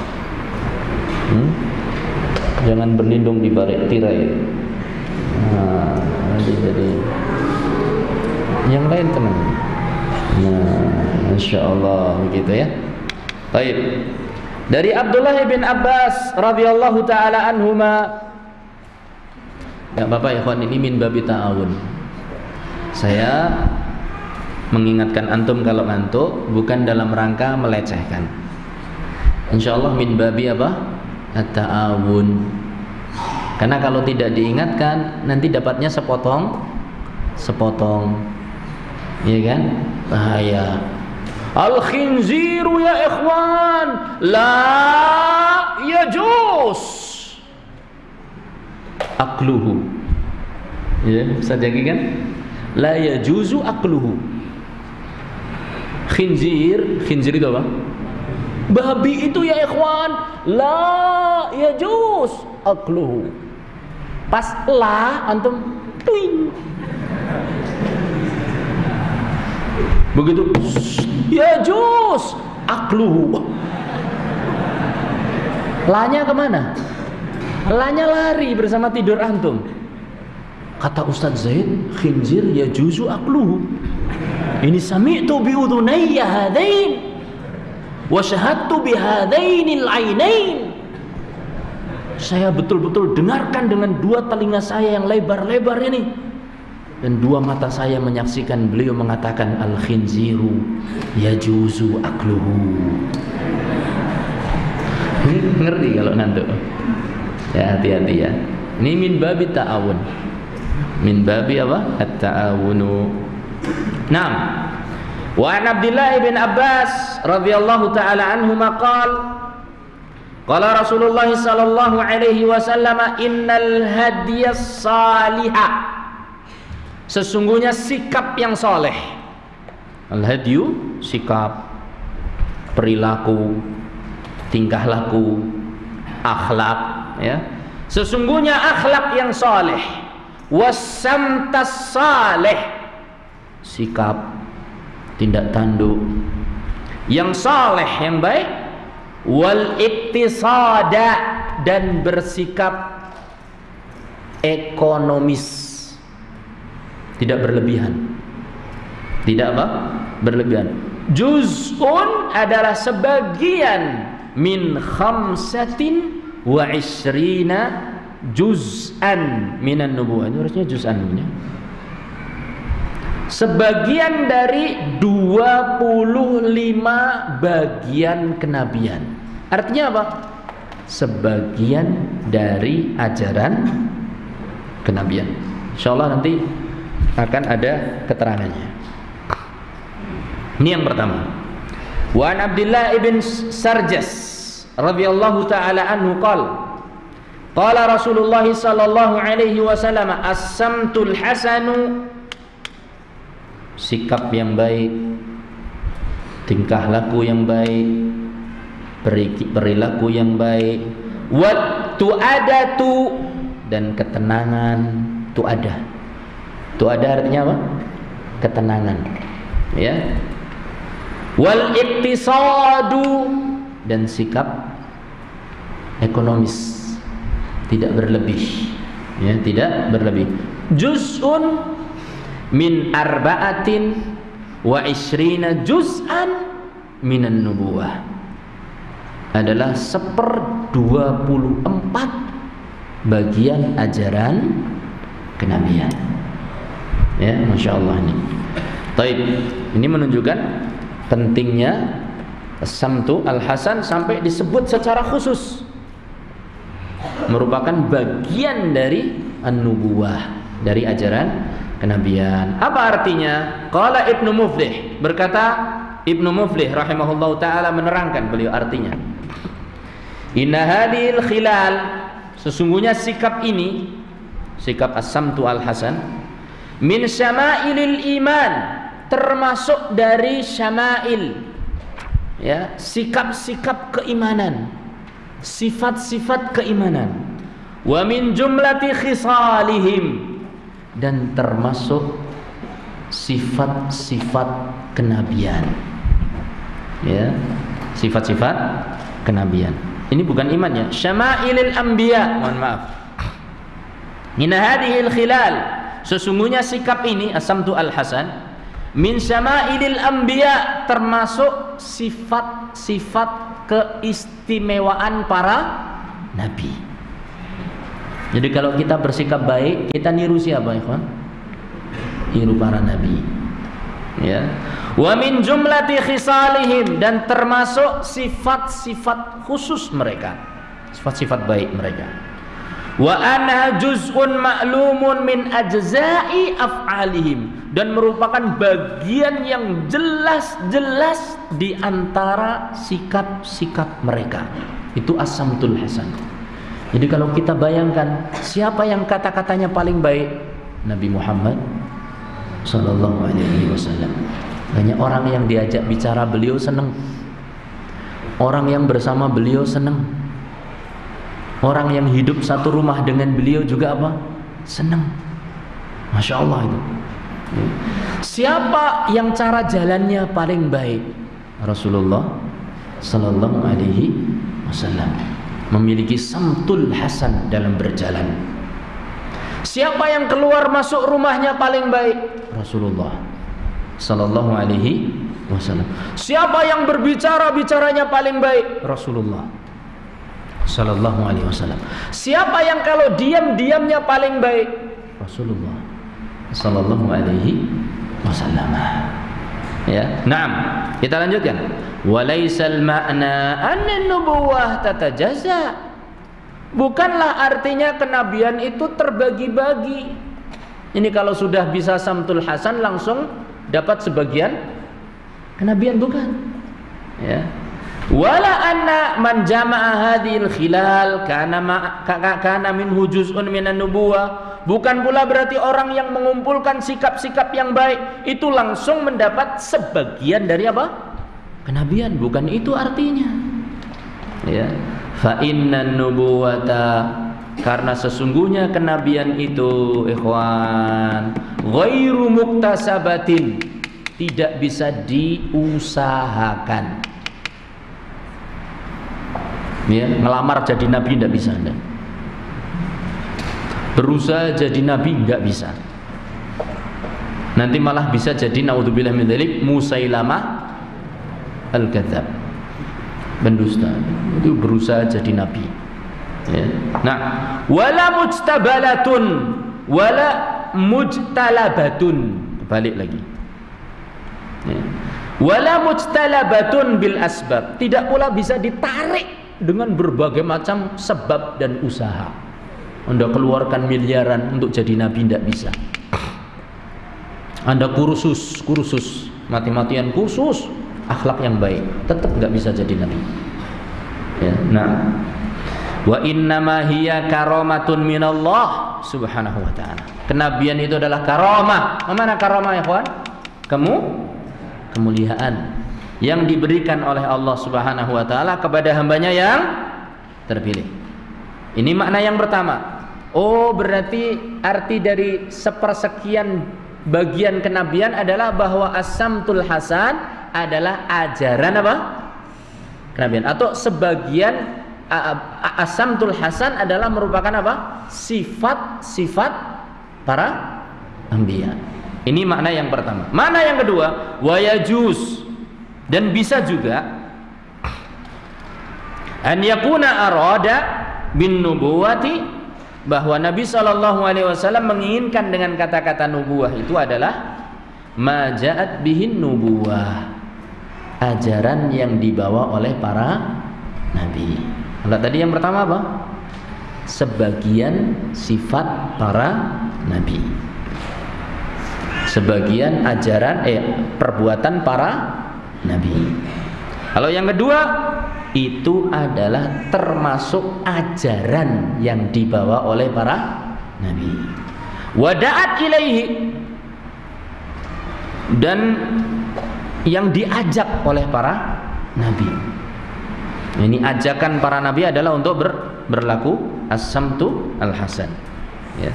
Hmm? jangan berlindung di balik tirai. Nah, jadi yang lain tenang. Nah Insya Allah begitu ya baik dari Abdullah bin Abbas radhiyallahu taala anhuma Ya Bapak ikhwan ini min babi ta'awun. Saya mengingatkan antum kalau ngantuk bukan dalam rangka melecehkan. Insya Allah min babi apa? At-ta'awun. Karena kalau tidak diingatkan nanti dapatnya sepotong sepotong. Iya kan? Bahaya. Al khinziru ya ikhwan la yajus akluhu. Ya bisa jadi kan? La yajuzu akluhu. Khinzir khinzir itu apa? Babi itu ya ikhwan la yajuz akluhu. Pas la antum tuing begitu yajuz akluhu lanya ke mana Lanya lari bersama tidur antum. Kata Ustaz Zaid, khinzir ya juzu akluhu. Ini sami'tu bi udhunayya hadain wa syahadtu bi hadainil ainain. Saya betul-betul dengarkan dengan dua telinga saya yang lebar-lebar ini dan dua mata saya menyaksikan beliau mengatakan al khinziru yajuzu akluhu. (laughs) Ngerti kalau nanti ya hati-hati ya. Ini min babi ta'awun. Min babi apa? At-ta'awunu. Naam. Wa an Abdullah bin Abbas radhiyallahu taala anhu maqal Qala Rasulullah sallallahu alaihi wasallam innal hadiyas salihah Sesungguhnya sikap yang soleh. Al-hadiyu sikap perilaku tingkah laku akhlak ya. Sesungguhnya akhlak yang saleh wasamtas saleh. Sikap tindak tanduk. Yang saleh yang baik. Wal iktisada dan bersikap ekonomis tidak berlebihan. Tidak apa? Berlebihan. Juz'un adalah sebagian min khamsatin wa isrina juz'an minan nubuwah. Itu harusnya juz'an namanya. Sebagian dari 25 bagian kenabian. Artinya apa? sebagian dari ajaran kenabian. Insyaallah nanti akan ada keterangannya. Ini yang pertama. Wa an Abdullah ibn Sarjas radhiyallahu taala anhu qal Qala Rasulullah sallallahu alaihi wasallam as-samtul hasanu sikap yang baik tingkah laku yang baik perilaku yang baik wat tu'adatu dan ketenangan tu'ada tu'ada artinya apa? Ketenangan. Ya. Wal iktisadu dan sikap ekonomis. Tidak berlebih. Ya tidak berlebih. Juz'un min arba'atin wa isrina juz'an minan nubuwah. Adalah seper 24 bagian ajaran kenabian ya Masya Allah ini Taib ini menunjukkan pentingnya Samtu Al-Hasan sampai disebut secara khusus merupakan bagian dari an-nubuwah dari ajaran kenabian. Apa artinya? Qala Ibnu Muflih berkata Ibnu Muflih rahimahullah taala menerangkan beliau artinya. Inna hadhil khilal sesungguhnya sikap ini sikap as-samtu al-hasan min syama'ilil iman termasuk dari syama'il. Ya sikap-sikap keimanan sifat-sifat keimanan. Wa min jumlati khisalihim dan termasuk sifat-sifat kenabian. Ya sifat-sifat kenabian. Ini bukan iman ya. Syama'ilil anbiya mohon maaf. Min hadhil khilal sesungguhnya sikap ini asamtu al hasan min syama'ilil anbiya termasuk sifat-sifat keistimewaan para nabi. Jadi kalau kita bersikap baik kita niru siapa ikhwan? Niru para nabi. Ya. Wa min jumlati khisalihim dan termasuk sifat-sifat khusus mereka. Sifat-sifat baik mereka wa anha juz'un ma'lumun min ajza'i af'alihim. Dan merupakan bagian yang jelas-jelas di antara sikap-sikap mereka. Itu asamtul hasan. Jadi kalau kita bayangkan siapa yang kata-katanya paling baik? Nabi Muhammad sallallahu alaihi wasallam. Banyak orang yang diajak bicara beliau senang. Orang yang bersama beliau senang. Orang yang hidup satu rumah dengan beliau juga apa? Senang. Masya Allah itu. Siapa yang cara jalannya paling baik? Rasulullah Sallallahu Alaihi Wasallam memiliki samtul hasan dalam berjalan. Siapa yang keluar masuk rumahnya paling baik? Rasulullah sallallahu alaihi wasallam. Siapa yang berbicara bicaranya paling baik? Rasulullah sallallahu alaihi wasallam. Siapa yang kalau diam-diamnya paling baik? Rasulullah sallallahu alaihi wasallam. Ya, naam. Kita lanjutkan. Walaisal ma'na an nubuwah tatajaza. Bukanlah artinya kenabian itu terbagi-bagi. Ini kalau sudah bisa samtul hasan langsung dapat sebagian kenabian bukan ya wala anna man jama'a hadhil khilal kana kana min hujuzun minan nubuwah bukan pula berarti orang yang mengumpulkan sikap-sikap yang baik itu langsung mendapat sebagian dari apa? Kenabian. Bukan itu artinya. Ya. Fa innan nubuwata. Karena sesungguhnya kenabian itu ikhwan ghairu muktasabatin tidak bisa diusahakan ya ngelamar jadi nabi tidak bisa anda berusaha jadi nabi nggak bisa nanti malah bisa jadi naudzubillah min dzalik musailamah al-kadzab pendusta itu berusaha jadi nabi Ya. Nah, wala mujtabalatun wala mujtalabatun. Balik lagi. Ya. Wala mujtalabatun bil asbab. Tidak pula bisa ditarik dengan berbagai macam sebab dan usaha. Anda keluarkan miliaran untuk jadi nabi tidak bisa. Anda kursus, kursus, mati-matian kursus, akhlak yang baik, tetap nggak bisa jadi nabi. Ya, nah, Wa innama hiya karomatun minallah subhanahu wa ta'ala. Kenabian itu adalah karomah. Mana karomah ya kawan? Kamu kemuliaan yang diberikan oleh Allah Subhanahu wa taala kepada hambanya yang terpilih. Ini makna yang pertama. Oh, berarti arti dari sepersekian bagian kenabian adalah bahwa asamtul hasan adalah ajaran apa? Kenabian atau sebagian asamtul hasan adalah merupakan apa? Sifat-sifat para anbiya. Ini makna yang pertama. Makna yang kedua, wayajus dan bisa juga an yakuna arada bin nubuwati bahwa Nabi Shallallahu Alaihi Wasallam menginginkan dengan kata-kata nubuah itu adalah majaat bihin nubuah ajaran yang dibawa oleh para nabi. Kalau tadi yang pertama apa? Sebagian sifat para nabi sebagian ajaran eh perbuatan para nabi. Kalau yang kedua itu adalah termasuk ajaran yang dibawa oleh para nabi. Wada'at ilaihi dan yang diajak oleh para nabi. Ini ajakan para nabi adalah untuk ber, berlaku as-samtu al-hasan. Ya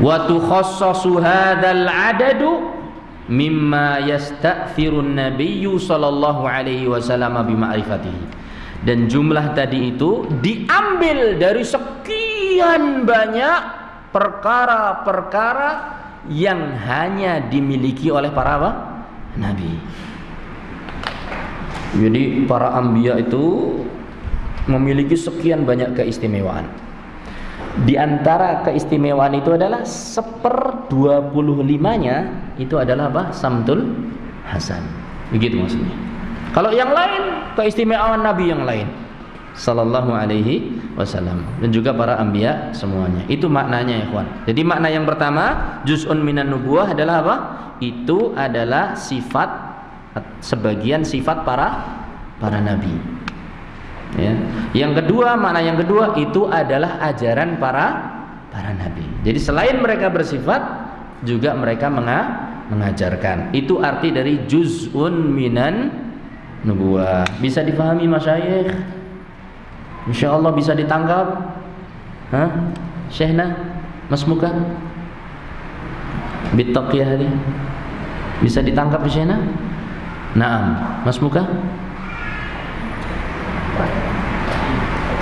wa tukhassasu hadzal adadu mimma yasta'thirun nabiyyu sallallahu alaihi wasallam bima'rifatihi dan jumlah tadi itu diambil dari sekian banyak perkara-perkara yang hanya dimiliki oleh para apa? nabi. Jadi para ambia itu memiliki sekian banyak keistimewaan. Di antara keistimewaan itu adalah seper 25-nya itu adalah apa? Samtul Hasan. Begitu maksudnya. Kalau yang lain keistimewaan Nabi yang lain sallallahu alaihi wasallam dan juga para anbiya semuanya. Itu maknanya ya, kawan. Jadi makna yang pertama, juz'un minan nubuwah adalah apa? Itu adalah sifat sebagian sifat para para nabi. Ya. Yang kedua, makna yang kedua itu adalah ajaran para para nabi. Jadi selain mereka bersifat, juga mereka mengajarkan. Itu arti dari juz'un minan nubuah. Bisa dipahami masyayikh? Insya Allah bisa ditangkap? Hah? Syekhna? Mas Muka? Bitaqiyah ini? Bisa ditangkap Syekhna? Naam. Mas Muka?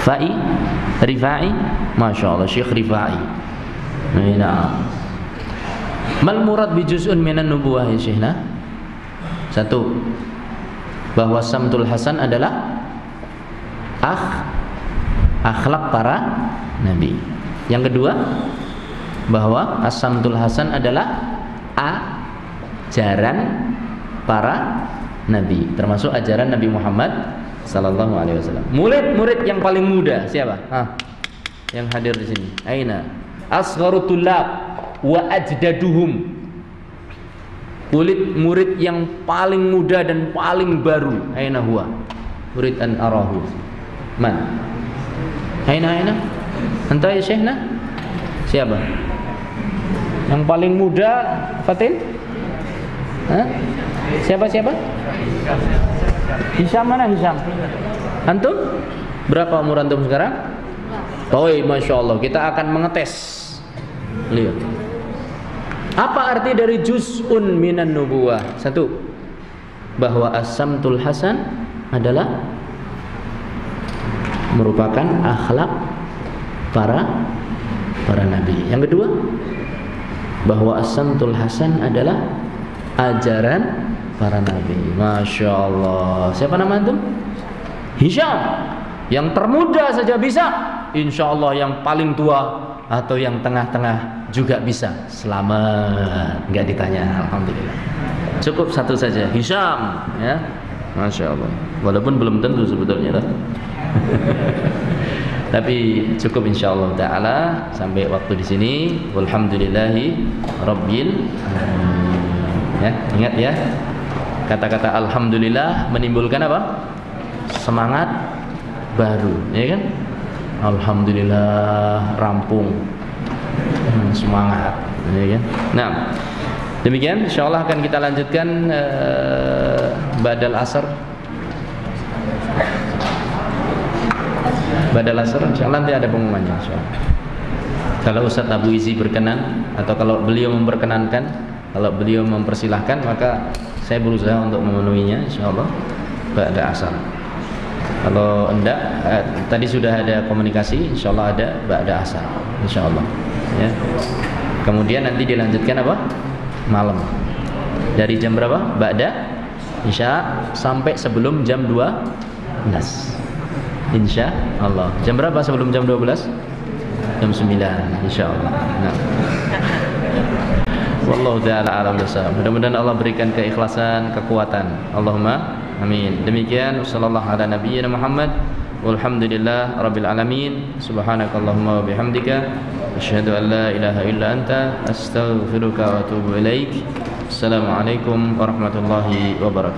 Fa'i Rifai? Masya Allah Syekh Rifai. Nah Mal murad bi juz'un minan nubuwah ya Syekhna Satu Bahwa Samtul Hasan adalah Akh Akhlak para Nabi. Yang kedua Bahwa As-Samtul Hasan adalah Ajaran Para Nabi Termasuk ajaran Nabi Muhammad sallallahu alaihi wasallam. Murid-murid yang paling muda siapa? Hah. Yang hadir di sini. Aina? Asgharu tulab wa ajdaduhum. Murid murid yang paling muda dan paling baru. Aina huwa? Murid an arahu. Man? Aina aina? Anta ya Syekhna? Siapa? Yang paling muda Fatin? Hah? Siapa siapa? Hisham mana Hisham? Antum? Berapa umur antum sekarang? Oh, masya Allah. Kita akan mengetes. Lihat. Apa arti dari juz'un minan nubuwah? Satu. Bahwa asamtul hasan adalah merupakan akhlak para para nabi. Yang kedua, bahwa asamtul hasan adalah ajaran para nabi. Masya Allah. Siapa nama itu? Hisham. Yang termuda saja bisa. Insya Allah yang paling tua atau yang tengah-tengah juga bisa. Selamat. Enggak ditanya. Alhamdulillah. Cukup satu saja. Hisham. Ya. Masya Allah. Walaupun belum tentu sebetulnya. (laughs) Tapi cukup insya Allah Taala sampai waktu di sini. Alhamdulillahi Rabbil Ya, ingat ya kata-kata alhamdulillah menimbulkan apa? Semangat baru, ya kan? Alhamdulillah rampung. Hmm, semangat, ya kan? Nah, demikian insyaallah akan kita lanjutkan uh, badal asar. Badal asar insyaallah nanti ada pengumumannya insyaallah. Kalau Ustadz Abu Izi berkenan atau kalau beliau memperkenankan, kalau beliau mempersilahkan maka saya berusaha untuk memenuhinya insyaallah pada asar kalau enggak eh, tadi sudah ada komunikasi insyaallah ada pada asar insyaallah ya kemudian nanti dilanjutkan apa malam. Dari jam berapa? Ba'da Isya sampai sebelum jam 12. Insya Allah. Jam berapa sebelum jam 12? Jam 9 insya Allah. Nah. Wallahu taala alam bisawab. Mudah-mudahan Allah berikan keikhlasan, kekuatan. Allahumma amin. Demikian sallallahu ala nabiyyina Muhammad walhamdulillah rabbil alamin. Subhanakallahumma wa bihamdika asyhadu an la ilaha illa anta astaghfiruka wa atubu ilaik. Assalamualaikum warahmatullahi wabarakatuh.